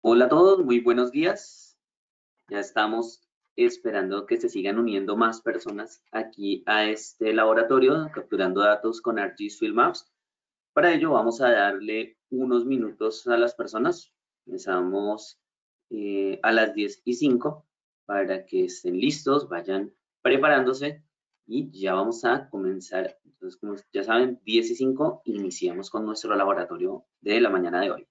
Hola a todos, muy buenos días. Ya estamos esperando que se sigan uniendo más personas aquí a este laboratorio, capturando datos con ArcGIS Field Maps. Para ello vamos a darle unos minutos a las personas. Empezamos eh, a las 10 y 5 para que estén listos, vayan preparándose y ya vamos a comenzar. Entonces, como ya saben, 10 y 5 iniciamos con nuestro laboratorio de la mañana de hoy.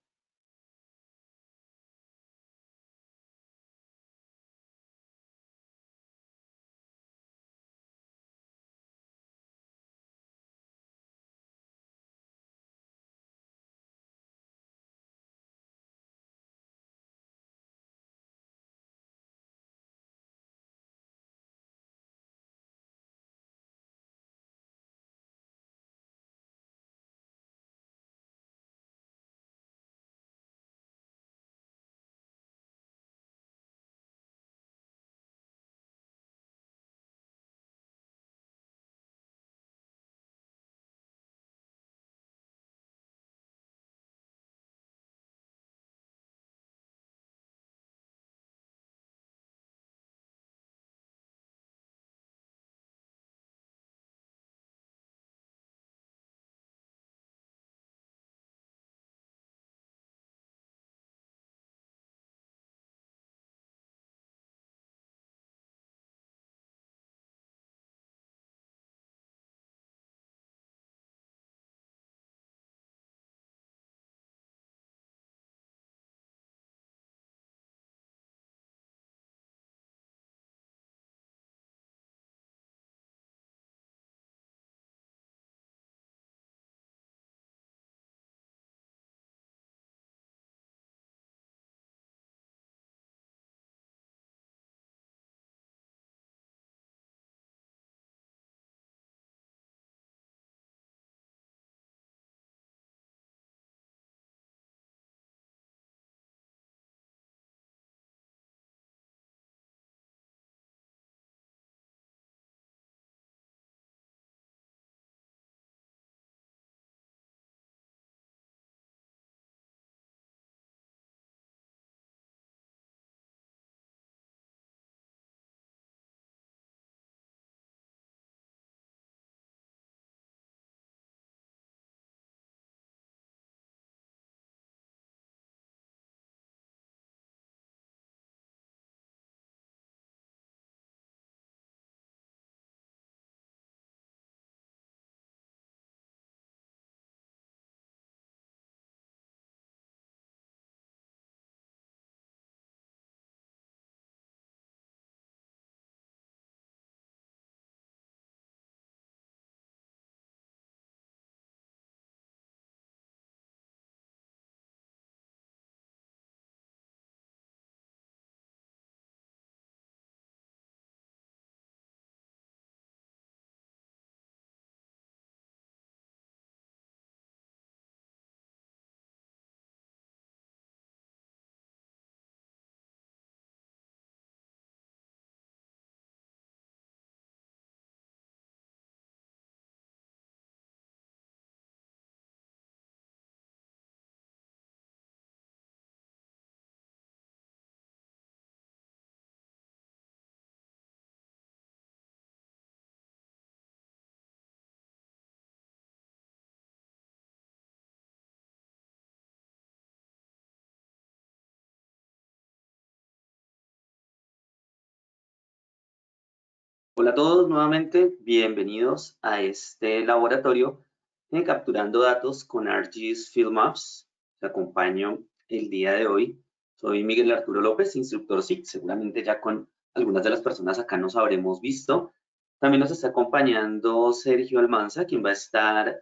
Hola a todos nuevamente, bienvenidos a este laboratorio de capturando datos con ArcGIS Field Maps. Te acompaño el día de hoy. Soy Miguel Arturo López, instructor SIC. Seguramente ya con algunas de las personas acá nos habremos visto. También nos está acompañando Sergio Almanza, quien va a estar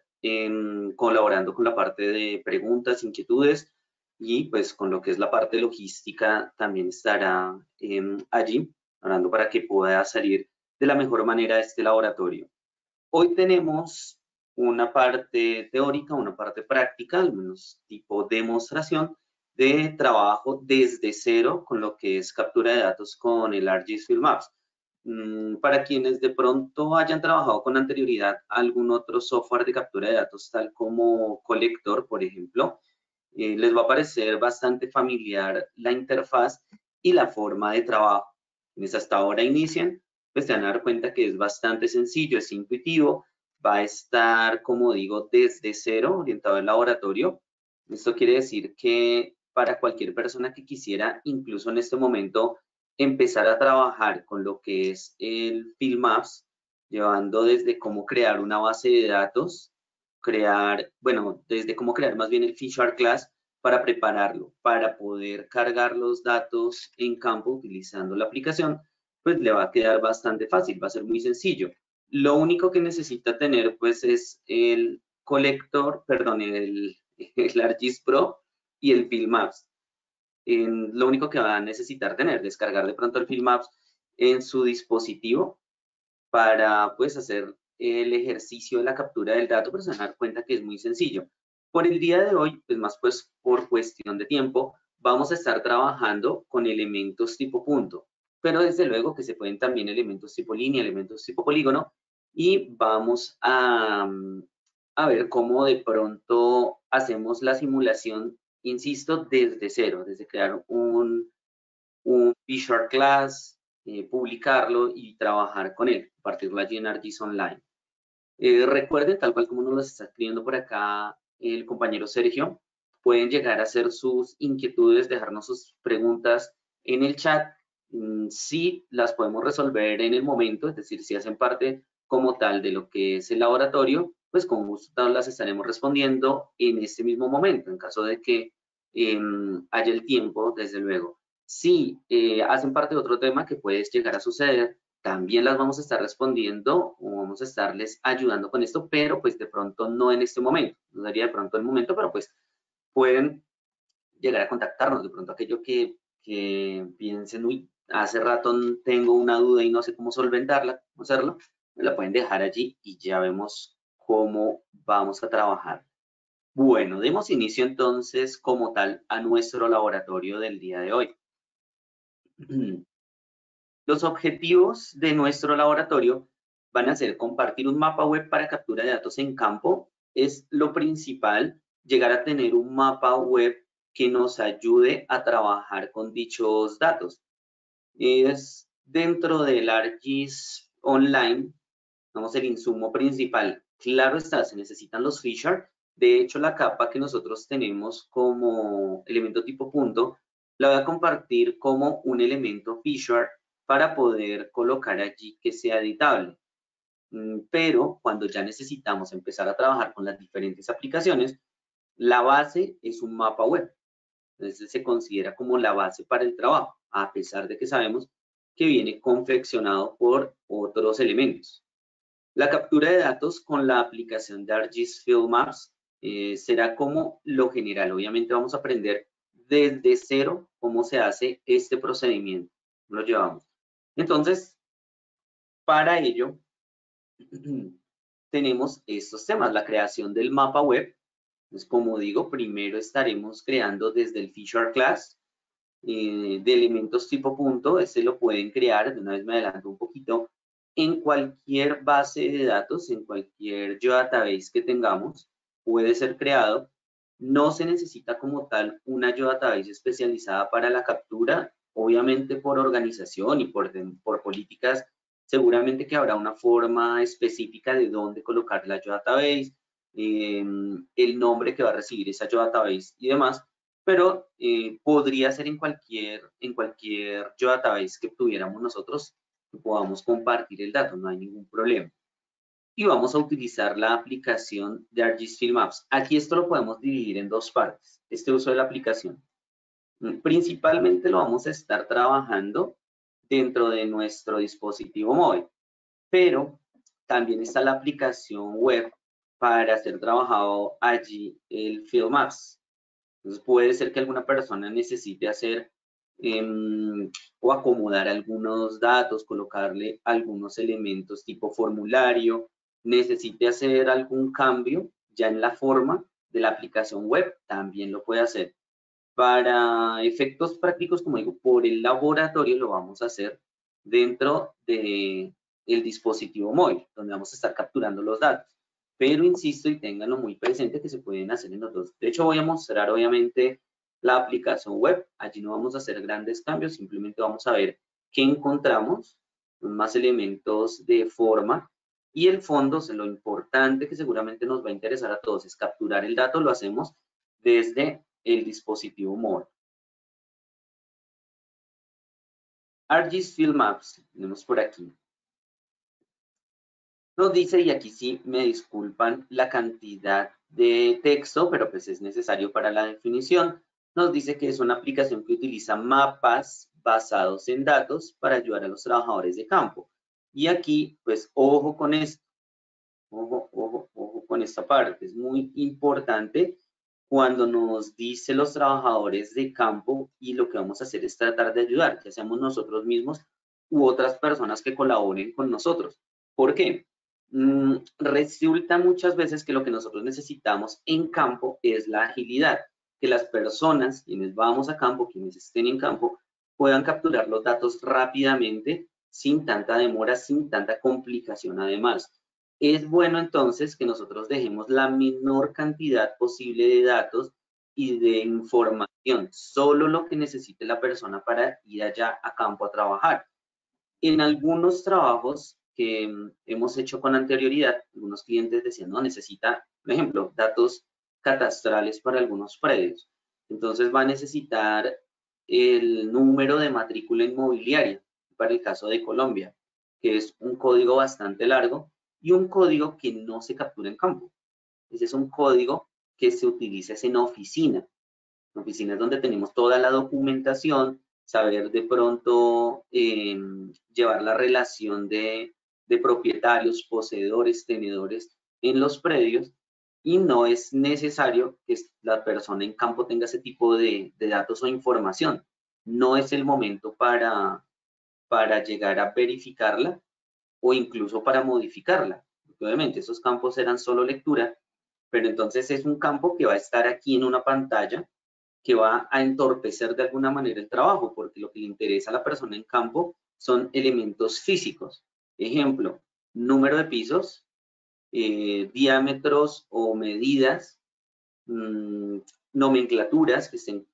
colaborando con la parte de preguntas, inquietudes y pues con lo que es la parte logística también estará allí, hablando para que pueda salir de la mejor manera este laboratorio. Hoy tenemos una parte teórica, una parte práctica, al menos tipo demostración de trabajo desde cero con lo que es captura de datos con el ArcGIS Field Maps. Mm, para quienes de pronto hayan trabajado con anterioridad algún otro software de captura de datos, tal como Collector, por ejemplo, eh, les va a parecer bastante familiar la interfaz y la forma de trabajo. Quienes hasta ahora inician, pues se van a dar cuenta que es bastante sencillo, es intuitivo, va a estar, como digo, desde cero, orientado al laboratorio. Esto quiere decir que para cualquier persona que quisiera, incluso en este momento, empezar a trabajar con lo que es el Filmaps, llevando desde cómo crear una base de datos, crear, bueno, desde cómo crear más bien el Feature Class para prepararlo, para poder cargar los datos en campo utilizando la aplicación, pues le va a quedar bastante fácil, va a ser muy sencillo. Lo único que necesita tener pues es el colector, perdón, el, el ArcGIS Pro y el Filmaps. En, lo único que va a necesitar tener, descargar de pronto el Filmaps en su dispositivo para pues hacer el ejercicio de la captura del dato, pero se cuenta que es muy sencillo. Por el día de hoy, pues más pues por cuestión de tiempo, vamos a estar trabajando con elementos tipo punto pero desde luego que se pueden también elementos tipo línea, elementos tipo polígono, y vamos a, a ver cómo de pronto hacemos la simulación, insisto, desde cero, desde crear un, un Class, eh, publicarlo y trabajar con él, compartirlo allí en ArcGIS Online. Eh, recuerden, tal cual como nos lo está escribiendo por acá el compañero Sergio, pueden llegar a hacer sus inquietudes, dejarnos sus preguntas en el chat Mm, sí las podemos resolver en el momento, es decir, si hacen parte como tal de lo que es el laboratorio, pues con gusto las estaremos respondiendo en este mismo momento, en caso de que em, haya el tiempo, desde luego. Si eh, hacen parte de otro tema que puede llegar a suceder, también las vamos a estar respondiendo o vamos a estarles ayudando con esto, pero pues de pronto no en este momento, no daría de pronto el momento, pero pues pueden llegar a contactarnos, de pronto aquello que, que piensen, uy, hace rato tengo una duda y no sé cómo solventarla, cómo hacerlo, me la pueden dejar allí y ya vemos cómo vamos a trabajar. Bueno, demos inicio entonces como tal a nuestro laboratorio del día de hoy. Los objetivos de nuestro laboratorio van a ser compartir un mapa web para captura de datos en campo. Es lo principal, llegar a tener un mapa web que nos ayude a trabajar con dichos datos es dentro del ArcGIS Online, vamos, el insumo principal. Claro está, se necesitan los features. De hecho, la capa que nosotros tenemos como elemento tipo punto, la voy a compartir como un elemento feature para poder colocar allí que sea editable. Mm, pero cuando ya necesitamos empezar a trabajar con las diferentes aplicaciones, la base es un mapa web. Entonces se considera como la base para el trabajo a pesar de que sabemos que viene confeccionado por otros elementos. La captura de datos con la aplicación de ArcGIS Field Maps eh, será como lo general. Obviamente vamos a aprender desde cero cómo se hace este procedimiento. Lo llevamos. Entonces, para ello, tenemos estos temas, la creación del mapa web. Pues como digo, primero estaremos creando desde el Feature Class eh, de elementos tipo punto, este lo pueden crear, de una vez me adelanto un poquito, en cualquier base de datos, en cualquier geodatabase que tengamos, puede ser creado. No se necesita como tal una geodatabase especializada para la captura, obviamente por organización y por, por políticas, seguramente que habrá una forma específica de dónde colocar la geodatabase, eh, el nombre que va a recibir esa geodatabase y demás, pero eh, podría ser en cualquier, en cualquier database que tuviéramos nosotros, podamos compartir el dato, no hay ningún problema. Y vamos a utilizar la aplicación de ArcGIS Field Maps. Aquí esto lo podemos dividir en dos partes, este uso de la aplicación. Mm, principalmente lo vamos a estar trabajando dentro de nuestro dispositivo móvil, pero también está la aplicación web para ser trabajado allí el Field Maps. Entonces puede ser que alguna persona necesite hacer em, o acomodar algunos datos, colocarle algunos elementos tipo formulario, necesite hacer algún cambio ya en la forma de la aplicación web, también lo puede hacer. Para efectos prácticos, como digo, por el laboratorio lo vamos a hacer dentro el dispositivo móvil, donde vamos a estar capturando los datos. Pero insisto y ténganlo muy presente que se pueden hacer en los dos. De hecho, voy a mostrar obviamente la aplicación web. Allí no vamos a hacer grandes cambios, simplemente vamos a ver qué encontramos, más elementos de forma y el fondo, lo importante que seguramente nos va a interesar a todos es capturar el dato, lo hacemos desde el dispositivo móvil. ArcGIS Field Maps, tenemos por aquí. Nos dice, y aquí sí me disculpan la cantidad de texto, pero pues es necesario para la definición. Nos dice que es una aplicación que utiliza mapas basados en datos para ayudar a los trabajadores de campo. Y aquí, pues, ojo con esto. Ojo, ojo, ojo con esta parte. Es muy importante cuando nos dice los trabajadores de campo y lo que vamos a hacer es tratar de ayudar, que seamos nosotros mismos u otras personas que colaboren con nosotros. ¿Por qué? Mm, resulta muchas veces que lo que nosotros necesitamos en campo es la agilidad, que las personas, quienes vamos a campo, quienes estén en campo, puedan capturar los datos rápidamente, sin tanta demora, sin tanta complicación además. Es bueno entonces que nosotros dejemos la menor cantidad posible de datos y de información, solo lo que necesite la persona para ir allá a campo a trabajar. En algunos trabajos que mm, hemos hecho con anterioridad, algunos clientes decían, no, necesita, por ejemplo, datos catastrales para algunos predios. Entonces va a necesitar el número de matrícula inmobiliaria para el caso de Colombia, que es un código bastante largo y un código que no se captura en campo. Ese es un código que se utiliza en oficina. En oficinas donde tenemos toda la documentación, saber de pronto em, llevar la relación de de propietarios, poseedores, tenedores en los predios y no es necesario que la persona en campo tenga ese tipo de, datos o información. No es el momento para, para llegar a verificarla o incluso para modificarla. obviamente esos campos eran solo lectura, pero entonces es un campo que va a estar aquí en una pantalla que va a entorpecer de alguna manera el trabajo, porque lo que le interesa a la persona en campo son elementos físicos. Ejemplo, número de pisos, eh, diámetros o medidas, mm, nomenclaturas que estén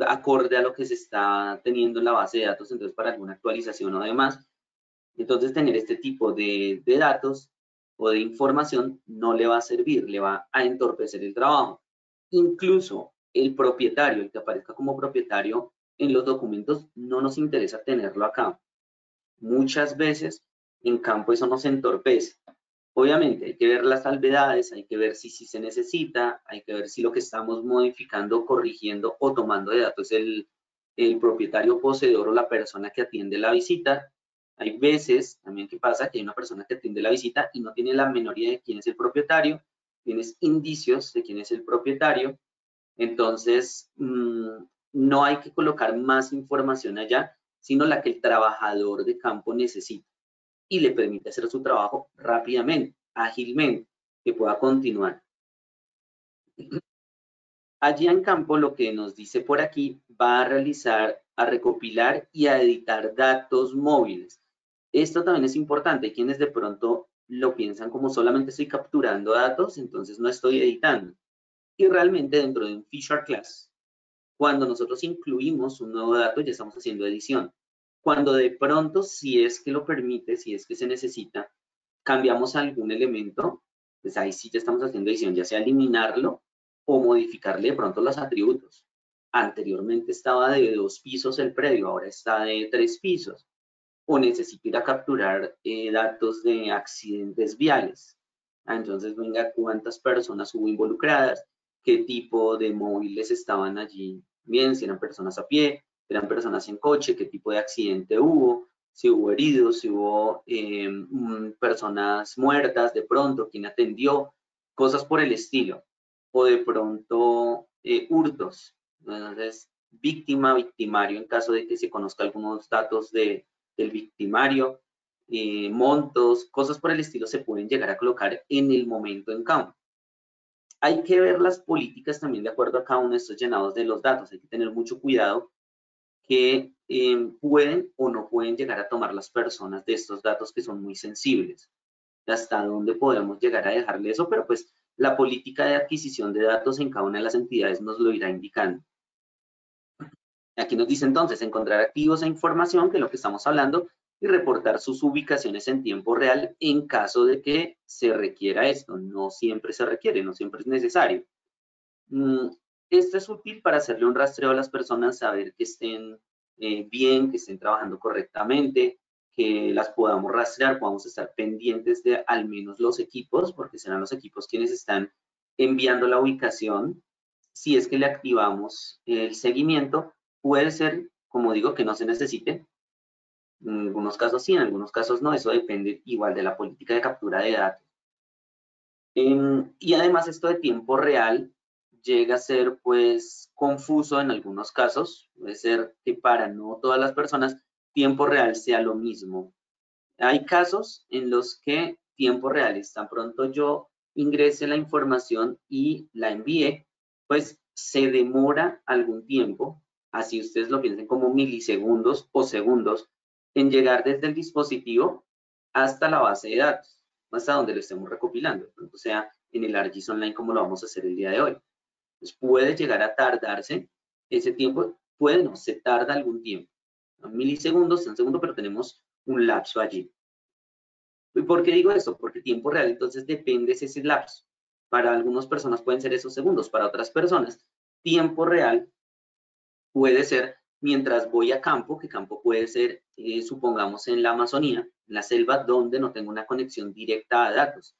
acorde a lo que se está teniendo en la base de datos, entonces para alguna actualización o demás. Entonces tener este tipo de, de datos o de información no le va a servir, le va a entorpecer el trabajo. Incluso el propietario, el que aparezca como propietario en los documentos, no nos interesa tenerlo acá. Muchas veces en campo eso nos entorpece. Obviamente hay que ver las salvedades, hay que ver si, si se necesita, hay que ver si lo que estamos modificando, corrigiendo o tomando de datos es el, el propietario poseedor o la persona que atiende la visita. Hay veces también que pasa que hay una persona que atiende la visita y no tiene la menoría de quién es el propietario, tienes indicios de quién es el propietario, entonces mm, no hay que colocar más información allá, sino la que el trabajador de campo necesita y le permite hacer su trabajo rápidamente, ágilmente, que pueda continuar. Allí en campo lo que nos dice por aquí va a realizar, a recopilar y a editar datos móviles. Esto también es importante. Quienes de pronto lo piensan como solamente estoy capturando datos, entonces no estoy editando. Y realmente dentro de un Feature Class, cuando nosotros incluimos un nuevo dato, ya estamos haciendo edición. Cuando de pronto, si es que lo permite, si es que se necesita, cambiamos algún elemento, pues ahí sí ya estamos haciendo edición, ya sea eliminarlo o modificarle de pronto los atributos. Anteriormente estaba de dos pisos el predio, ahora está de tres pisos. O necesito ir a capturar eh, datos de accidentes viales. Ah, entonces, venga, cuántas personas hubo involucradas, qué tipo de móviles estaban allí, bien, si eran personas a pie, eran personas en coche, qué tipo de accidente hubo, si hubo heridos, si hubo eh, personas muertas de pronto, quién atendió, cosas por el estilo. O de pronto eh, hurtos. Entonces, víctima, victimario, en caso de que se conozca algunos datos de, del victimario, eh, montos, cosas por el estilo se pueden llegar a colocar en el momento en campo. Hay que ver las políticas también de acuerdo a cada uno de estos llenados de los datos. Hay que tener mucho cuidado que em, pueden o no pueden llegar a tomar las personas de estos datos que son muy sensibles. hasta dónde podemos llegar a dejarle eso, pero pues la política de adquisición de datos en cada una de las entidades nos lo irá indicando. Aquí nos dice entonces encontrar activos e información, que es lo que estamos hablando, y reportar sus ubicaciones en tiempo real en caso de que se requiera esto. No siempre se requiere, no siempre es necesario. Esto es útil para hacerle un rastreo a las personas, saber que estén eh, bien, que estén trabajando correctamente, que las podamos rastrear, podamos estar pendientes de al menos los equipos, porque serán los equipos quienes están enviando la ubicación. Si es que le activamos el seguimiento, puede ser, como digo, que no se necesite. En algunos casos sí, en algunos casos no. Eso depende igual de la política de captura de datos. Em, y además esto de tiempo real llega a ser pues confuso en algunos casos. Puede ser que para no todas las personas tiempo real sea lo mismo. Hay casos en los que tiempo real es tan pronto yo ingrese la información y la envíe, pues se demora algún tiempo, así ustedes lo piensen como milisegundos o segundos, en llegar desde el dispositivo hasta la base de datos, hasta donde lo estemos recopilando, o sea, en el ArcGIS Online como lo vamos a hacer el día de hoy. Puede llegar a tardarse ese tiempo, puede no, se tarda algún tiempo milisegundos, en segundo, pero tenemos un lapso allí. ¿Y por qué digo esto? Porque tiempo real, entonces depende de ese lapso. Para algunas personas pueden ser esos segundos, para otras personas, tiempo real puede ser mientras voy a campo, que campo puede ser, eh, supongamos, en la Amazonía, en la selva, donde no tengo una conexión directa a datos.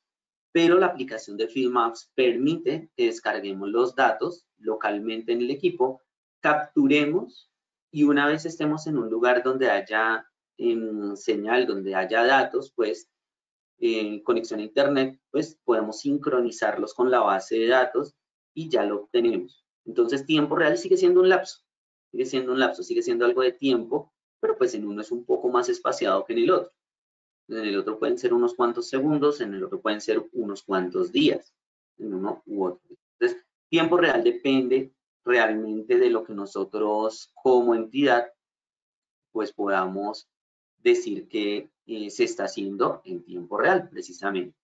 Pero la aplicación de Maps permite que descarguemos los datos localmente en el equipo, capturemos y una vez estemos en un lugar donde haya señal, donde haya datos, pues conexión a internet, pues podemos sincronizarlos con la base de datos y ya lo obtenemos. Entonces tiempo real sigue siendo un lapso, sigue siendo un lapso, sigue siendo algo de tiempo, pero pues en uno es un poco más espaciado que en el otro. En el otro pueden ser unos cuantos segundos, en el otro pueden ser unos cuantos días, en uno u otro. Entonces, tiempo real depende realmente de lo que nosotros como entidad pues podamos decir que eh, se está haciendo en tiempo real precisamente.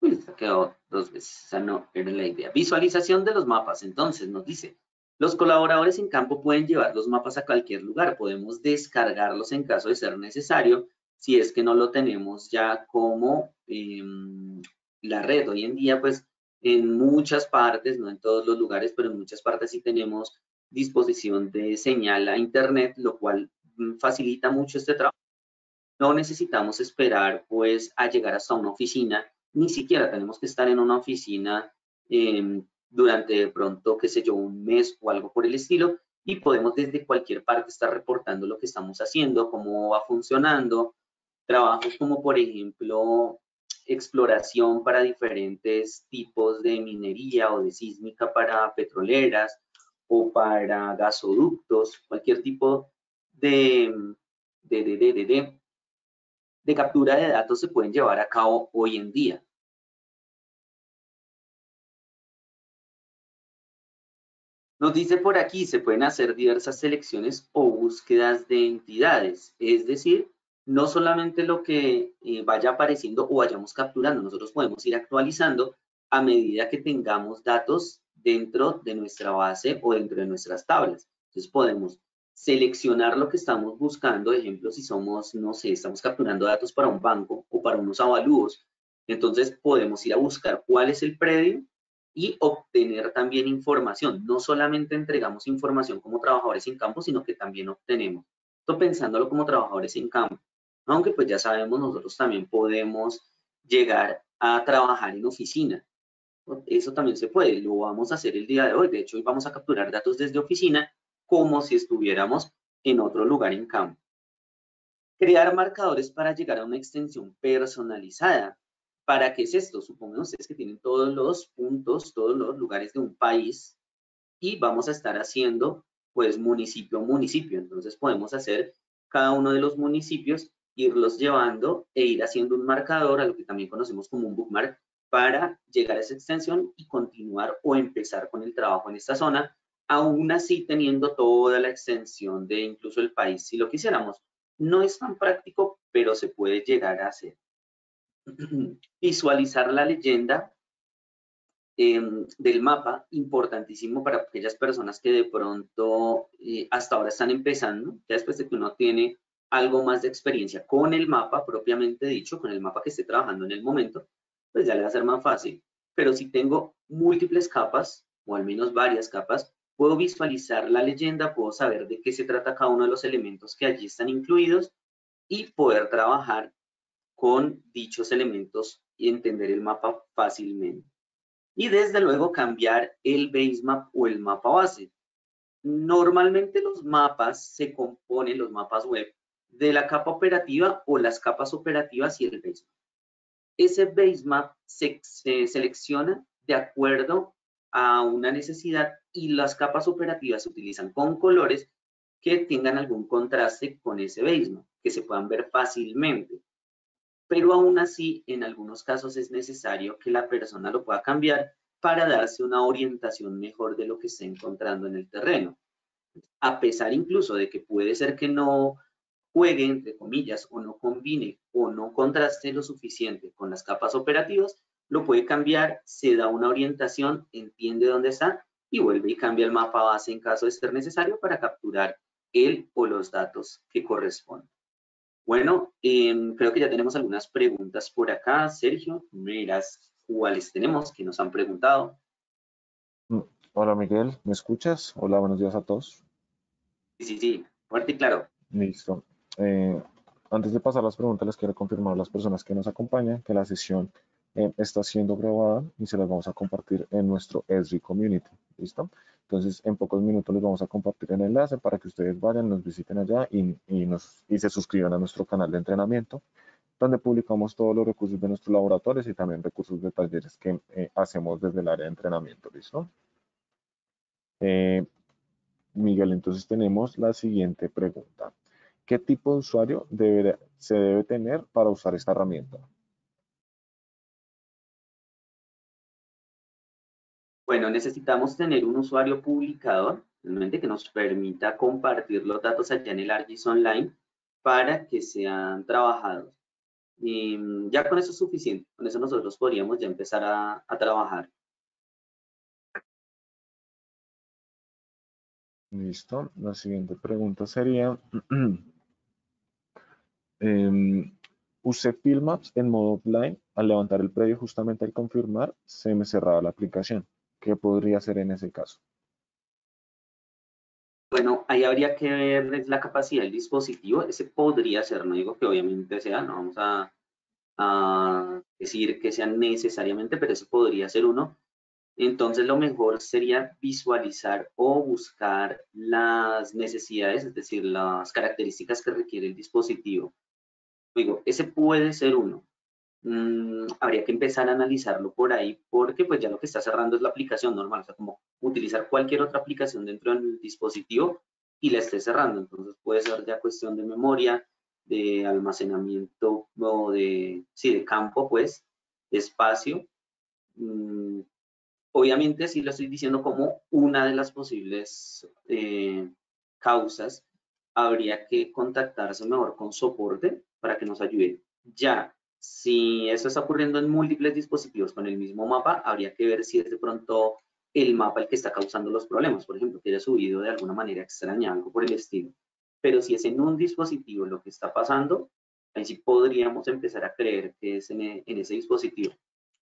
Uy, quedado dos veces, esa no era la idea. Visualización de los mapas, entonces nos dice, los colaboradores en campo pueden llevar los mapas a cualquier lugar, podemos descargarlos en caso de ser necesario, si es que no lo tenemos ya como em, la red. Hoy en día, pues, en muchas partes, no en todos los lugares, pero en muchas partes sí tenemos disposición de señal a Internet, lo cual mm, facilita mucho este trabajo. No necesitamos esperar, pues, a llegar hasta una oficina, ni siquiera tenemos que estar en una oficina em, durante de pronto, qué sé yo, un mes o algo por el estilo, y podemos desde cualquier parte estar reportando lo que estamos haciendo, cómo va funcionando, trabajos como por ejemplo exploración para diferentes tipos de minería o de sísmica para petroleras o para gasoductos, cualquier tipo de, de, de, de, captura de datos se pueden llevar a cabo hoy en día. Nos dice por aquí, se pueden hacer diversas selecciones o búsquedas de entidades, es decir, no solamente lo que eh, vaya apareciendo o vayamos capturando, nosotros podemos ir actualizando a medida que tengamos datos dentro de nuestra base o dentro de nuestras tablas. Entonces podemos seleccionar lo que estamos buscando, ejemplo, si somos, no sé, estamos capturando datos para un banco o para unos avalúos, entonces podemos ir a buscar cuál es el predio y obtener también información. No solamente entregamos información como trabajadores en campo, sino que también obtenemos. Esto pensándolo como trabajadores en campo aunque pues ya sabemos nosotros también podemos llegar a trabajar en oficina. Eso también se puede, lo vamos a hacer el día de hoy. De hecho, hoy vamos a capturar datos desde oficina como si estuviéramos en otro lugar en campo. Crear marcadores para llegar a una extensión personalizada. ¿Para qué es esto? Supongamos ustedes que tienen todos los puntos, todos los lugares de un país y vamos a estar haciendo pues municipio a municipio. Entonces podemos hacer cada uno de los municipios irlos llevando e ir haciendo un marcador, a lo que también conocemos como un bookmark, para llegar a esa extensión y continuar o empezar con el trabajo en esta zona, aún así teniendo toda la extensión de incluso el país si lo quisiéramos. no es tan práctico, pero se puede llegar a hacer. Visualizar la leyenda em, del mapa, importantísimo para aquellas personas que de pronto eh, hasta ahora están empezando, ya después de que uno tiene algo más de experiencia con el mapa propiamente dicho, con el mapa que esté trabajando en el momento, pues ya le va a ser más fácil. Pero si tengo múltiples capas, o al menos varias capas, puedo visualizar la leyenda, puedo saber de qué se trata cada uno de los elementos que allí están incluidos y poder trabajar con dichos elementos y entender el mapa fácilmente. Y desde luego cambiar el base map o el mapa base. Normalmente los mapas se componen, los mapas web, de la capa operativa o las capas operativas y el base map. Ese base map se, selecciona de acuerdo a una necesidad y las capas operativas se utilizan con colores que tengan algún contraste con ese base map, que se puedan ver fácilmente. Pero aún así, en algunos casos es necesario que la persona lo pueda cambiar para darse una orientación mejor de lo que está encontrando en el terreno. A pesar incluso de que puede ser que no juegue, entre comillas, o no combine o no contraste lo suficiente con las capas operativas, lo puede cambiar, se da una orientación, entiende dónde está y vuelve y cambia el mapa base en caso de ser necesario para capturar el o los datos que corresponden. Bueno, em, creo que ya tenemos algunas preguntas por acá. Sergio, miras cuáles tenemos que nos han preguntado. Mm, hola Miguel, ¿me escuchas? Hola, buenos días a todos. Sí, sí, sí, fuerte y claro. Listo. Eh, antes de pasar las preguntas, les quiero confirmar a las personas que nos acompañan que la sesión eh, está siendo grabada y se las vamos a compartir en nuestro Esri Community. ¿Listo? Entonces, en pocos minutos les vamos a compartir el enlace para que ustedes vayan, nos visiten allá y, nos, y se suscriban a nuestro canal de entrenamiento, donde publicamos todos los recursos de nuestros laboratorios y también recursos de talleres que eh, hacemos desde el área de entrenamiento. ¿Listo? Miguel, entonces tenemos la siguiente pregunta. ¿Qué tipo de usuario se debe tener para usar esta herramienta? Bueno, necesitamos tener un usuario publicador, realmente que nos permita compartir los datos allá en el ArcGIS Online para que sean trabajados. Y mm, ya con eso es suficiente, con eso nosotros podríamos ya empezar a, trabajar. Listo. La siguiente pregunta sería, eh, usé Filmaps en modo offline. Al levantar el predio, justamente al confirmar, se me cerraba la aplicación. ¿Qué podría hacer en ese caso? Bueno, ahí habría que ver la capacidad del dispositivo. Ese podría ser, no digo que obviamente sea, no vamos a, a decir que sea necesariamente, pero ese podría ser uno. Entonces lo mejor sería visualizar o buscar las necesidades, es decir, las características que requiere el dispositivo. Digo, ese puede ser uno. Mm, habría que empezar a analizarlo por ahí porque pues ya lo que está cerrando es la aplicación normal, o sea, como utilizar cualquier otra aplicación dentro del dispositivo y la esté cerrando. Entonces puede ser ya cuestión de memoria, de almacenamiento o de, sí, de campo, pues, de espacio. Mm, Obviamente sí lo estoy diciendo como una de las posibles eh, causas. Habría que contactarse mejor con soporte para que nos ayude. Ya, si eso está ocurriendo en múltiples dispositivos con el mismo mapa, habría que ver si es de pronto el mapa el que está causando los problemas. Por ejemplo, que haya subido de alguna manera extraña, algo por el estilo. Pero si es en un dispositivo lo que está pasando, ahí sí podríamos empezar a creer que es en ese dispositivo.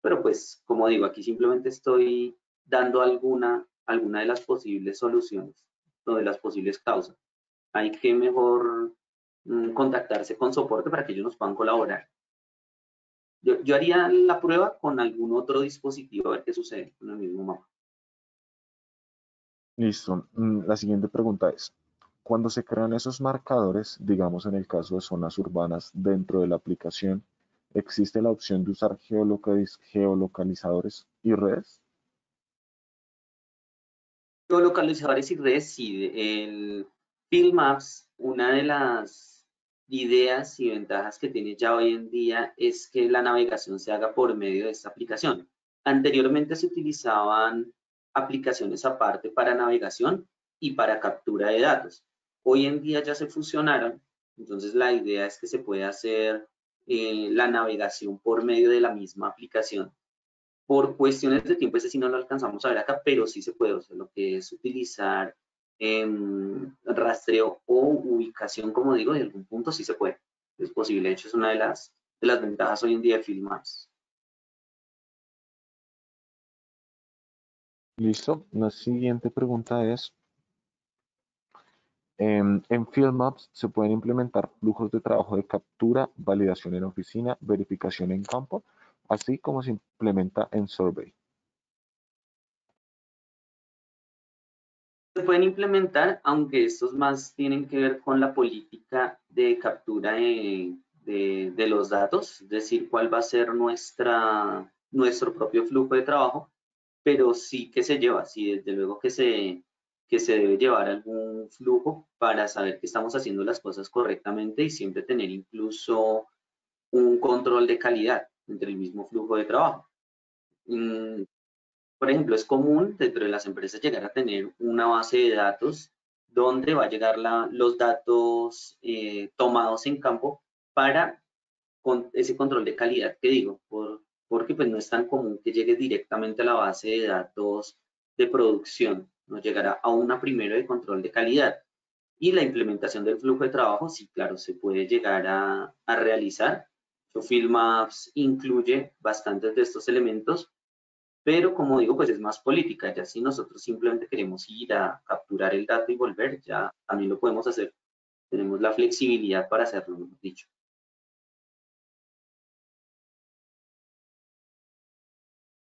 Pero pues, como digo, aquí simplemente estoy dando alguna, alguna de las posibles soluciones o de las posibles causas. Hay que mejor mm, contactarse con soporte para que ellos nos puedan colaborar. Yo, yo, haría la prueba con algún otro dispositivo a ver qué sucede con el mismo mapa. Listo. Mm, la siguiente pregunta es, cuando se crean esos marcadores, digamos en el caso de zonas urbanas dentro de la aplicación, ¿Existe la opción de usar geolocalizadores y redes? Geolocalizadores y redes, sí. El Field Maps, una de las ideas y ventajas que tiene ya hoy en día es que la navegación se haga por medio de esta aplicación. Anteriormente se utilizaban aplicaciones aparte para navegación y para captura de datos. Hoy en día ya se fusionaron Entonces la idea es que se pueda hacer eh, la navegación por medio de la misma aplicación. Por cuestiones de tiempo, ese sí no lo alcanzamos a ver acá, pero sí se puede, o lo que es utilizar em, rastreo o ubicación, como digo, de algún punto sí se puede. Es posible, de hecho es una de las, ventajas hoy en día de Filmaps. Listo. La siguiente pregunta es, en, en FieldMaps se pueden implementar flujos de trabajo de captura, validación en oficina, verificación en campo, así como se implementa en Survey. Se pueden implementar, aunque estos más tienen que ver con la política de captura de, de los datos, es decir, cuál va a ser nuestra, nuestro propio flujo de trabajo pero sí que se lleva, sí, desde luego que se, que se debe llevar algún flujo para saber que estamos haciendo las cosas correctamente y siempre tener incluso un control de calidad entre el mismo flujo de trabajo. Por ejemplo, es común dentro de las empresas llegar a tener una base de datos donde va a llegar los datos eh, tomados en campo para con ese control de calidad que digo, por, porque pues no es tan común que llegue directamente a la base de datos de producción, nos llegará a una primero de control de calidad. Y la implementación del flujo de trabajo, sí, claro, se puede llegar a, a realizar. Maps incluye bastantes de estos elementos, pero como digo, pues es más política, ya si nosotros simplemente queremos ir a capturar el dato y volver, ya también lo podemos hacer. Tenemos la flexibilidad para hacerlo, hemos dicho.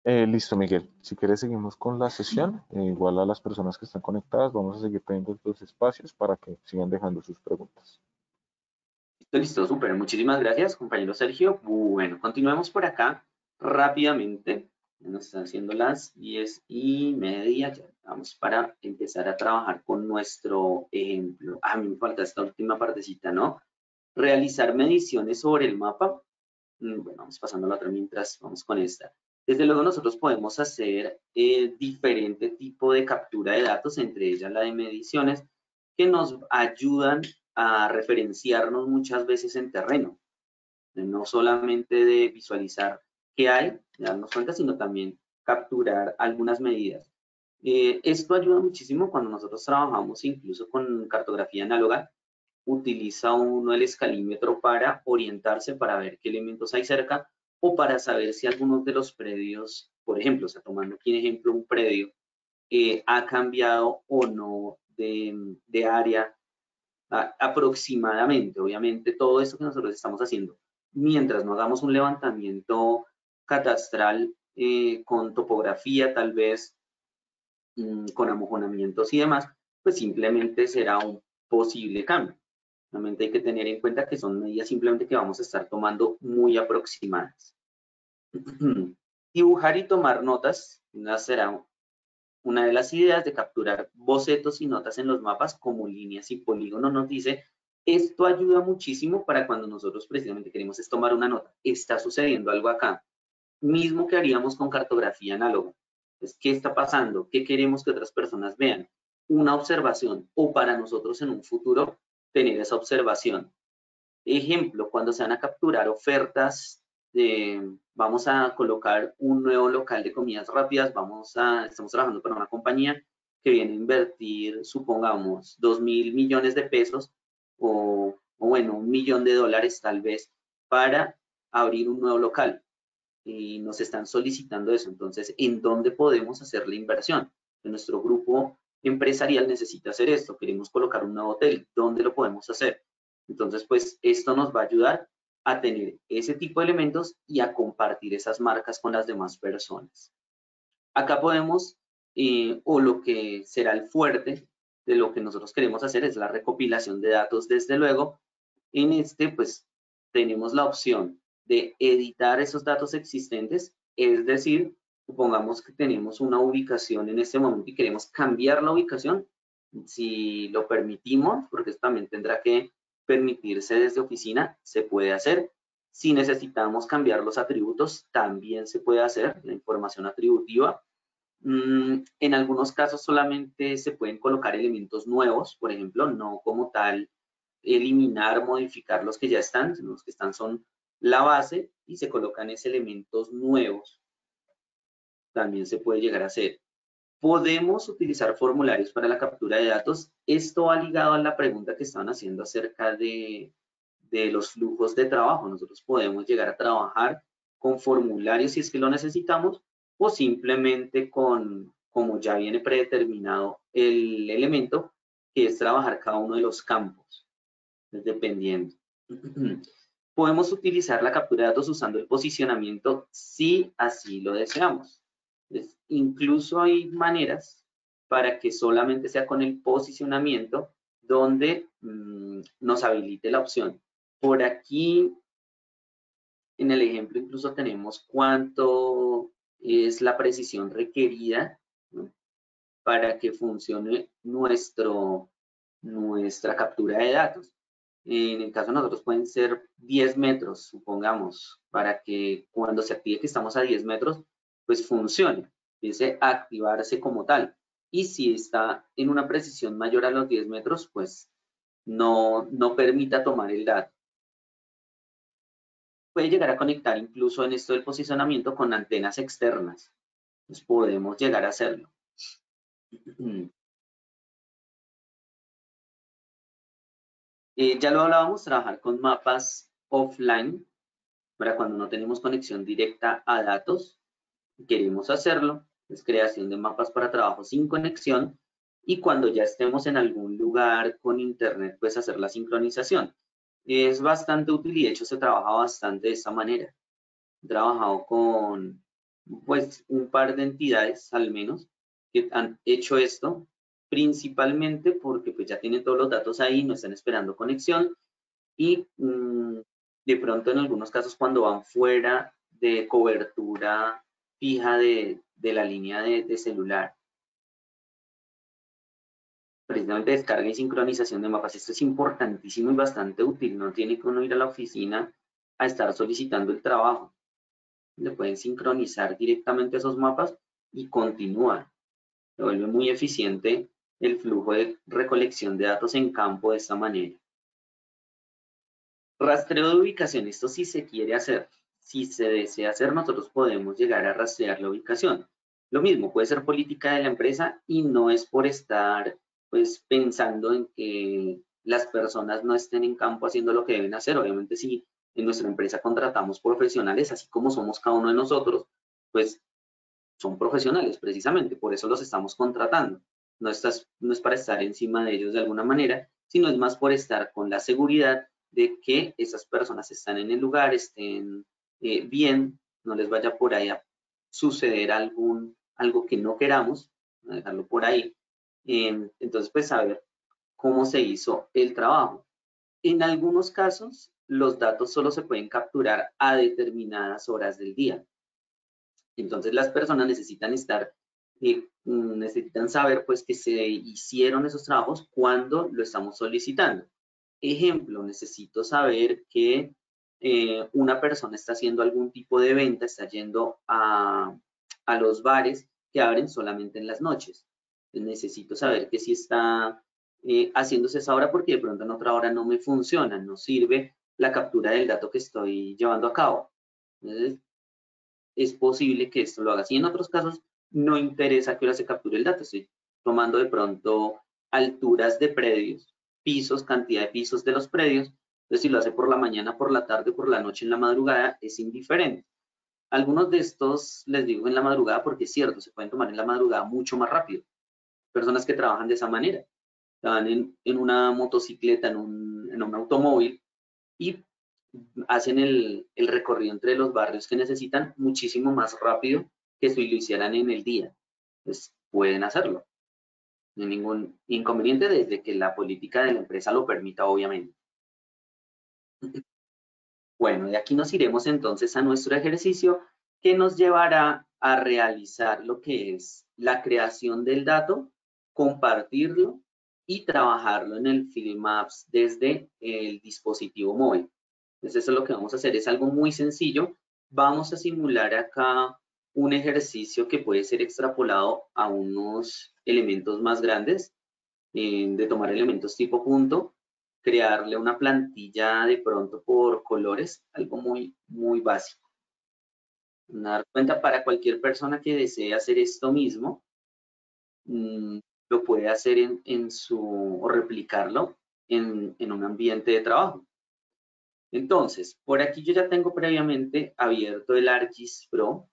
Eh, listo, Miguel. Si quieres, seguimos con la sesión. Eh, igual a las personas que están conectadas, vamos a seguir teniendo los espacios para que sigan dejando sus preguntas. Listo, listo, súper. Muchísimas gracias, compañero Sergio. Bueno, continuemos por acá rápidamente. Nos están haciendo las 10 y media. Ya vamos para empezar a trabajar con nuestro ejemplo. Ah, a mí me falta esta última partecita, ¿no? Realizar mediciones sobre el mapa. Mm, bueno, vamos pasando a la otra mientras vamos con esta. Desde luego nosotros podemos hacer eh, diferente tipo de captura de datos, entre ellas la de mediciones, que nos ayudan a referenciarnos muchas veces en terreno. No solamente de visualizar qué hay, darnos cuenta, sino también capturar algunas medidas. Eh, esto ayuda muchísimo cuando nosotros trabajamos incluso con cartografía análoga. Utiliza uno el escalímetro para orientarse, para ver qué elementos hay cerca, o para saber si algunos de los predios, por ejemplo, o sea, tomando aquí en ejemplo un predio, eh, ha cambiado o no de, área aproximadamente. Obviamente, todo esto que nosotros estamos haciendo, mientras no hagamos un levantamiento catastral eh, con topografía, tal vez mm, con amojonamientos y demás, pues simplemente será un posible cambio. Realmente hay que tener en cuenta que son medidas simplemente que vamos a estar tomando muy aproximadas. Dibujar y tomar notas será una de las ideas de capturar bocetos y notas en los mapas como líneas y polígonos nos dice, esto ayuda muchísimo para cuando nosotros precisamente queremos tomar una nota. Está sucediendo algo acá. Mismo que haríamos con cartografía análoga. Pues, ¿Qué está pasando? ¿Qué queremos que otras personas vean? Una observación o para nosotros en un futuro tener esa observación. Ejemplo, cuando se van a capturar ofertas, vamos a colocar un nuevo local de comidas rápidas, vamos a, estamos trabajando para una compañía que viene a invertir, supongamos, 2 mil millones de pesos o, bueno, un millón de dólares tal vez para abrir un nuevo local. Y nos están solicitando eso. Entonces, ¿en dónde podemos hacer la inversión? Nuestro grupo empresarial necesita hacer esto, queremos colocar un nuevo hotel, ¿dónde lo podemos hacer? Entonces, pues esto nos va a ayudar a tener ese tipo de elementos y a compartir esas marcas con las demás personas. Acá podemos, eh, o lo que será el fuerte de lo que nosotros queremos hacer es la recopilación de datos, desde luego. En este, pues, tenemos la opción de editar esos datos existentes, es decir, Supongamos que tenemos una ubicación en este momento y queremos cambiar la ubicación. Si lo permitimos, porque esto también tendrá que permitirse desde oficina, se puede hacer. Si necesitamos cambiar los atributos, también se puede hacer, la información atributiva. Mm, en algunos casos solamente se pueden colocar elementos nuevos, por ejemplo, no como tal eliminar, modificar los que ya están, los que están son la base y se colocan esos elementos nuevos. También se puede llegar a hacer. Podemos utilizar formularios para la captura de datos. Esto va ligado a la pregunta que estaban haciendo acerca de, de los flujos de trabajo. Nosotros podemos llegar a trabajar con formularios si es que lo necesitamos o simplemente con, como ya viene predeterminado el elemento, que es trabajar cada uno de los campos, dependiendo. Podemos utilizar la captura de datos usando el posicionamiento si así lo deseamos. incluso hay maneras para que solamente sea con el posicionamiento donde mm, nos habilite la opción. Por aquí, en el ejemplo, incluso tenemos cuánto es la precisión requerida para que funcione nuestro, nuestra captura de datos. En el caso de nosotros pueden ser 10 metros, supongamos, para que cuando se active que estamos a 10 metros, pues funcione, empiece a activarse como tal. Y si está en una precisión mayor a los 10 metros, pues no, no permita tomar el dato. Puede llegar a conectar incluso en esto del posicionamiento con antenas externas. Pues podemos llegar a hacerlo. Eh, ya lo hablábamos, trabajar con mapas offline para cuando no tenemos conexión directa a datos. Queremos hacerlo, es creación de mapas para trabajo sin conexión y cuando ya estemos en algún lugar con internet, pues hacer la sincronización. Es bastante útil y de hecho se trabaja bastante de esta manera. He trabajado con pues un par de entidades al menos que han hecho esto principalmente porque pues ya tienen todos los datos ahí, no están esperando conexión y mm, de pronto en algunos casos cuando van fuera de cobertura fija de, la línea de, celular. Precisamente descarga y sincronización de mapas. Esto es importantísimo y bastante útil. No tiene que uno ir a la oficina a estar solicitando el trabajo. Le pueden sincronizar directamente esos mapas y continuar. Se vuelve muy eficiente el flujo de recolección de datos en campo de esta manera. Rastreo de ubicación, esto sí se quiere hacer. Si se desea hacer, nosotros podemos llegar a rastrear la ubicación. Lo mismo, puede ser política de la empresa y no es por estar pues pensando en que las personas no estén en campo haciendo lo que deben hacer. Obviamente si en nuestra empresa contratamos profesionales, así como somos cada uno de nosotros, pues son profesionales precisamente, por eso los estamos contratando no, es para estar encima de ellos de alguna manera, sino es más por estar con la seguridad de que esas personas están en el lugar, estén eh, bien, no les vaya por ahí a suceder algún, algo que no queramos, dejarlo por ahí. Em, entonces, pues saber cómo se hizo el trabajo. En algunos casos, los datos solo se pueden capturar a determinadas horas del día. Entonces, las personas necesitan estar mm, necesitan saber pues que se hicieron esos trabajos cuando lo estamos solicitando. Ejemplo, necesito saber que eh, una persona está haciendo algún tipo de venta, está yendo a, a los bares que abren solamente en las noches. necesito saber que si está eh, haciéndose esa hora porque de pronto en otra hora no me funciona, no sirve la captura del dato que estoy llevando a cabo. Entonces, es posible que esto lo haga. Y en otros casos no interesa que ahora se capture el dato, estoy tomando de pronto alturas de predios, pisos, cantidad de pisos de los predios, entonces si lo hace por la mañana, por la tarde, por la noche, en la madrugada, es indiferente. Algunos de estos les digo en la madrugada porque es cierto, se pueden tomar en la madrugada mucho más rápido. Personas que trabajan de esa manera, van en, una motocicleta, en un, automóvil y hacen el, el recorrido entre los barrios que necesitan muchísimo más rápido que si lo hicieran en el día. Pues pueden hacerlo. No hay ningún inconveniente desde que la política de la empresa lo permita, obviamente. Bueno, de aquí nos iremos entonces a nuestro ejercicio que nos llevará a realizar lo que es la creación del dato, compartirlo y trabajarlo en el Field Maps desde el dispositivo móvil. Entonces eso es lo que vamos a hacer, es algo muy sencillo. Vamos a simular acá un ejercicio que puede ser extrapolado a unos elementos más grandes, eh, de tomar elementos tipo punto crearle una plantilla de pronto por colores, algo muy, muy básico. Dar cuenta para cualquier persona que desee hacer esto mismo, mm, lo puede hacer en, su, o replicarlo en, en un ambiente de trabajo. Entonces, por aquí yo ya tengo previamente abierto el ArcGIS Pro.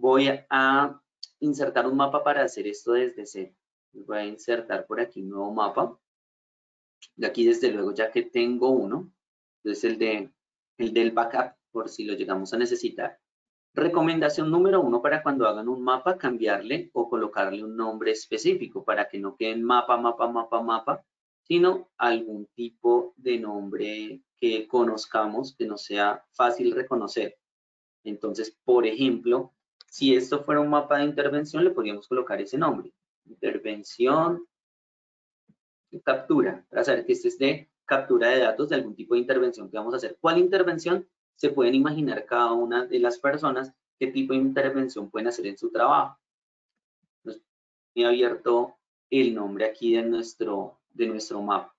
Voy a insertar un mapa para hacer esto desde cero. Voy a insertar por aquí un nuevo mapa. De aquí, desde luego, ya que tengo uno, entonces el, de, el del backup, por si lo llegamos a necesitar. Recomendación número uno para cuando hagan un mapa, cambiarle o colocarle un nombre específico para que no queden mapa, mapa, mapa, mapa, sino algún tipo de nombre que conozcamos, que nos sea fácil reconocer. Entonces, por ejemplo, si esto fuera un mapa de intervención, le podríamos colocar ese nombre. Intervención, captura, para saber que este es de captura de datos de algún tipo de intervención que vamos a hacer. ¿Cuál intervención? Se pueden imaginar cada una de las personas qué tipo de intervención pueden hacer en su trabajo. He abierto el nombre aquí de nuestro, de nuestro mapa.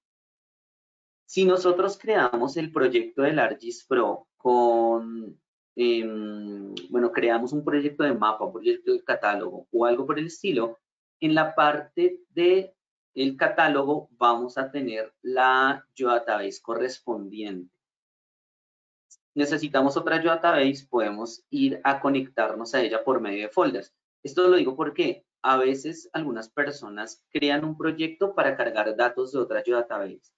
Si nosotros creamos el proyecto del ArcGIS Pro con Em, bueno, creamos un proyecto de mapa, un proyecto de catálogo o algo por el estilo, en la parte de el catálogo vamos a tener la database correspondiente. Necesitamos otra database, podemos ir a conectarnos a ella por medio de folders. Esto lo digo porque a veces algunas personas crean un proyecto para cargar datos de otra database.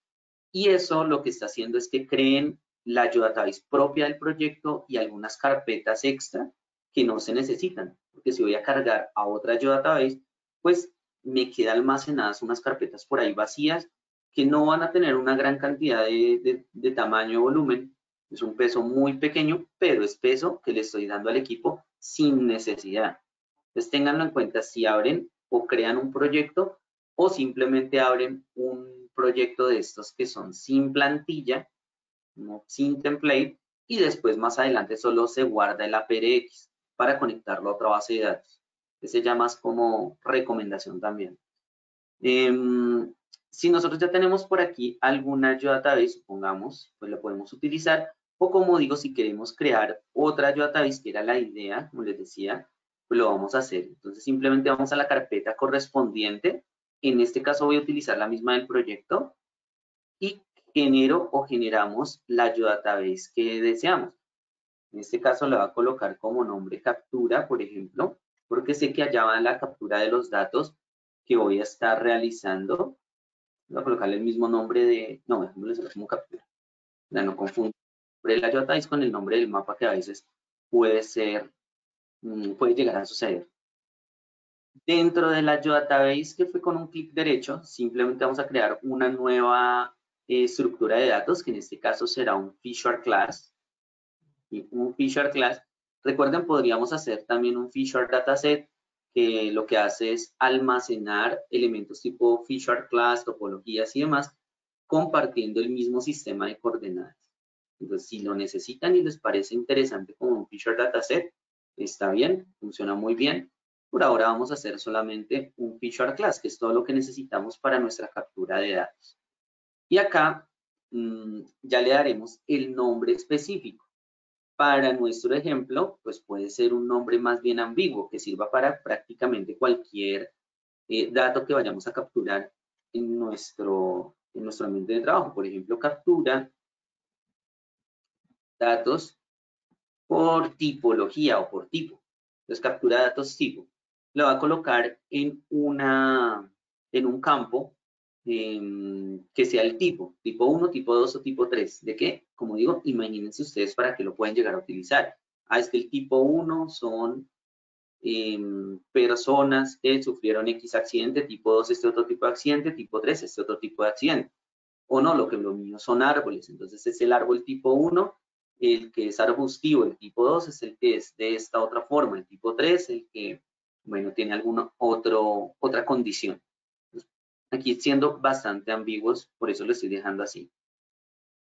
Y eso lo que está haciendo es que creen la database propia del proyecto y algunas carpetas extra que no se necesitan. Porque si voy a cargar a otra database, pues me quedan almacenadas unas carpetas por ahí vacías que no van a tener una gran cantidad de, de tamaño o volumen. Es un peso muy pequeño, pero es peso que le estoy dando al equipo sin necesidad. Entonces, ténganlo en cuenta si abren o crean un proyecto o simplemente abren un proyecto de estos que son sin plantilla sin template y después más adelante solo se guarda el APRX para conectarlo a otra base de datos. Ese ya más como recomendación también. Em, si nosotros ya tenemos por aquí alguna database, supongamos, pues lo podemos utilizar. O como digo, si queremos crear otra database, que era la idea, como les decía, pues lo vamos a hacer. Entonces simplemente vamos a la carpeta correspondiente. En este caso voy a utilizar la misma del proyecto. Genero o generamos la database que deseamos. En este caso le va a colocar como nombre captura, por ejemplo, porque sé que allá va la captura de los datos que voy a estar realizando. Voy a colocarle el mismo nombre de, no, dejémosle como captura. Ya no confundo la database con el nombre del mapa que a veces puede ser, mm, puede llegar a suceder. Dentro de la database que fue con un clic derecho, simplemente vamos a crear una nueva estructura de datos, que en este caso será un feature class. Y un feature class, recuerden, podríamos hacer también un feature dataset, que lo que hace es almacenar elementos tipo feature class, topologías y demás, compartiendo el mismo sistema de coordenadas. Entonces, si lo necesitan y les parece interesante como un feature dataset, está bien, funciona muy bien. Por ahora vamos a hacer solamente un feature class, que es todo lo que necesitamos para nuestra captura de datos. Y acá mm, ya le daremos el nombre específico. Para nuestro ejemplo, pues puede ser un nombre más bien ambiguo que sirva para prácticamente cualquier eh, dato que vayamos a capturar en nuestro, en nuestro ambiente de trabajo. Por ejemplo, captura datos por tipología o por tipo. Entonces, captura datos tipo. Lo va a colocar en, una, en un campo Em, que sea el tipo, tipo 1, tipo 2 o tipo 3. ¿De qué? Como digo, imagínense ustedes para que lo puedan llegar a utilizar. Ah, es que el tipo 1 son em, personas que sufrieron X accidente, tipo 2 este otro tipo de accidente, tipo 3 este otro tipo de accidente. O no, lo que lo mío son árboles. Entonces es el árbol tipo 1, el que es arbustivo, el tipo 2 es el que es de esta otra forma, el tipo 3 el que, bueno, tiene alguna otro, otra condición. Aquí siendo bastante ambiguos, por eso lo estoy dejando así.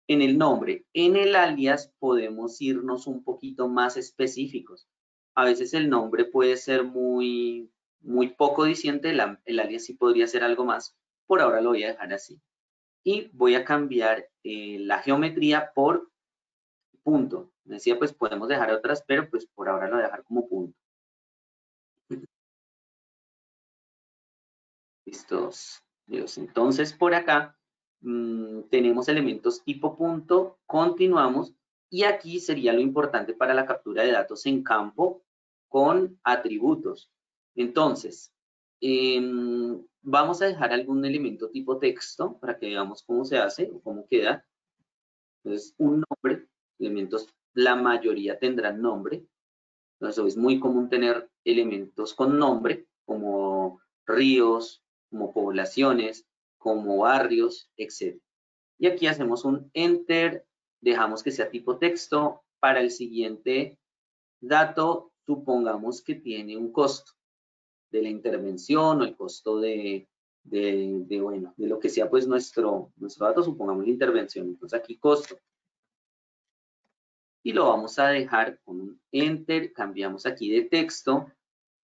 En el nombre, en el alias podemos irnos un poquito más específicos. A veces el nombre puede ser muy, muy poco diciente, el, alias sí podría ser algo más. Por ahora lo voy a dejar así. y voy a cambiar eh, la geometría por punto. Me decía, pues podemos dejar otras, pero pues por ahora lo voy a dejar como punto. Listos. Entonces, por acá mm, tenemos elementos tipo punto, continuamos, y aquí sería lo importante para la captura de datos en campo con atributos. Entonces, em, vamos a dejar algún elemento tipo texto para que veamos cómo se hace o cómo queda. Entonces, un nombre, elementos, la mayoría tendrán nombre. Entonces, es muy común tener elementos con nombre, como ríos, como poblaciones, como barrios, etc. Y aquí hacemos un enter, dejamos que sea tipo texto. Para el siguiente dato, supongamos que tiene un costo de la intervención o el costo de, de, bueno, de lo que sea pues nuestro, nuestro dato, supongamos la intervención. Entonces aquí costo. Y lo vamos a dejar con un enter, cambiamos aquí de texto,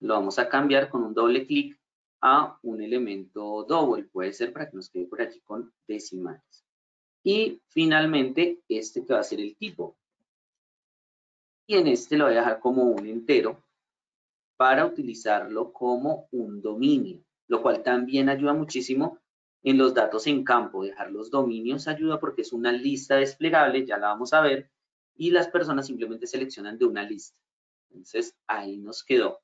lo vamos a cambiar con un doble clic a un elemento double, puede ser para que nos quede por aquí con decimales. Y finalmente, este que va a ser el tipo. Y en este lo voy a dejar como un entero para utilizarlo como un dominio, lo cual también ayuda muchísimo en los datos en campo. Dejar los dominios ayuda porque es una lista desplegable, ya la vamos a ver, y las personas simplemente seleccionan de una lista. Entonces, ahí nos quedó.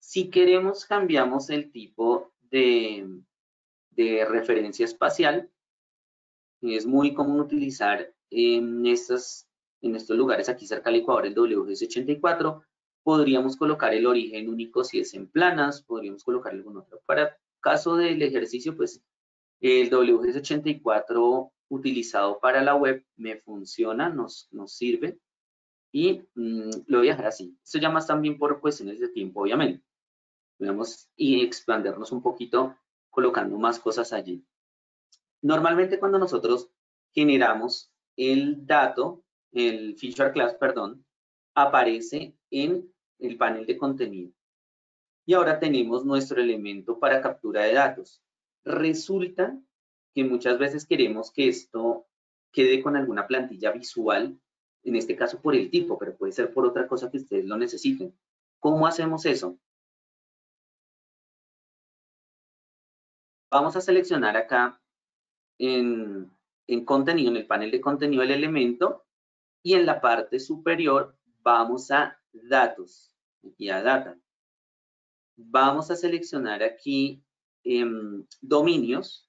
Si queremos, cambiamos el tipo de, referencia espacial. Es muy común utilizar en, estos, en estos lugares aquí cerca del Ecuador el WGS84. Podríamos colocar el origen único si es en planas, podríamos colocar algún otro. Para caso del ejercicio, pues el WGS84 utilizado para la web me funciona, nos, nos sirve y mm, lo voy a dejar así. Esto ya más también por cuestiones de tiempo, obviamente y expandernos un poquito colocando más cosas allí. Normalmente cuando nosotros generamos el dato, el feature class, perdón, aparece en el panel de contenido. Y ahora tenemos nuestro elemento para captura de datos. Resulta que muchas veces queremos que esto quede con alguna plantilla visual, en este caso por el tipo, pero puede ser por otra cosa que ustedes lo necesiten. ¿Cómo hacemos eso? Vamos a seleccionar acá en, contenido, en el panel de contenido el elemento y en la parte superior vamos a datos, aquí a data. Vamos a seleccionar aquí em, dominios.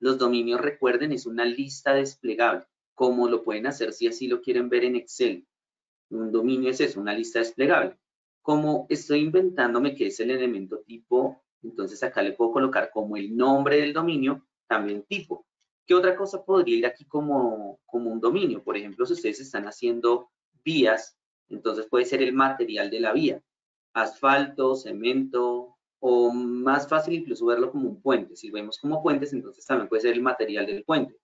Los dominios, recuerden, es una lista desplegable, como lo pueden hacer si así lo quieren ver en Excel. Un dominio es eso, una lista desplegable. Como estoy inventándome que es el elemento tipo entonces acá le puedo colocar como el nombre del dominio, también tipo. ¿Qué otra cosa podría ir aquí como, como un dominio? Por ejemplo, si ustedes están haciendo vías, entonces puede ser el material de la vía. Asfalto, cemento, o más fácil incluso verlo como un puente. Si vemos como puentes, entonces también puede ser el material del puente.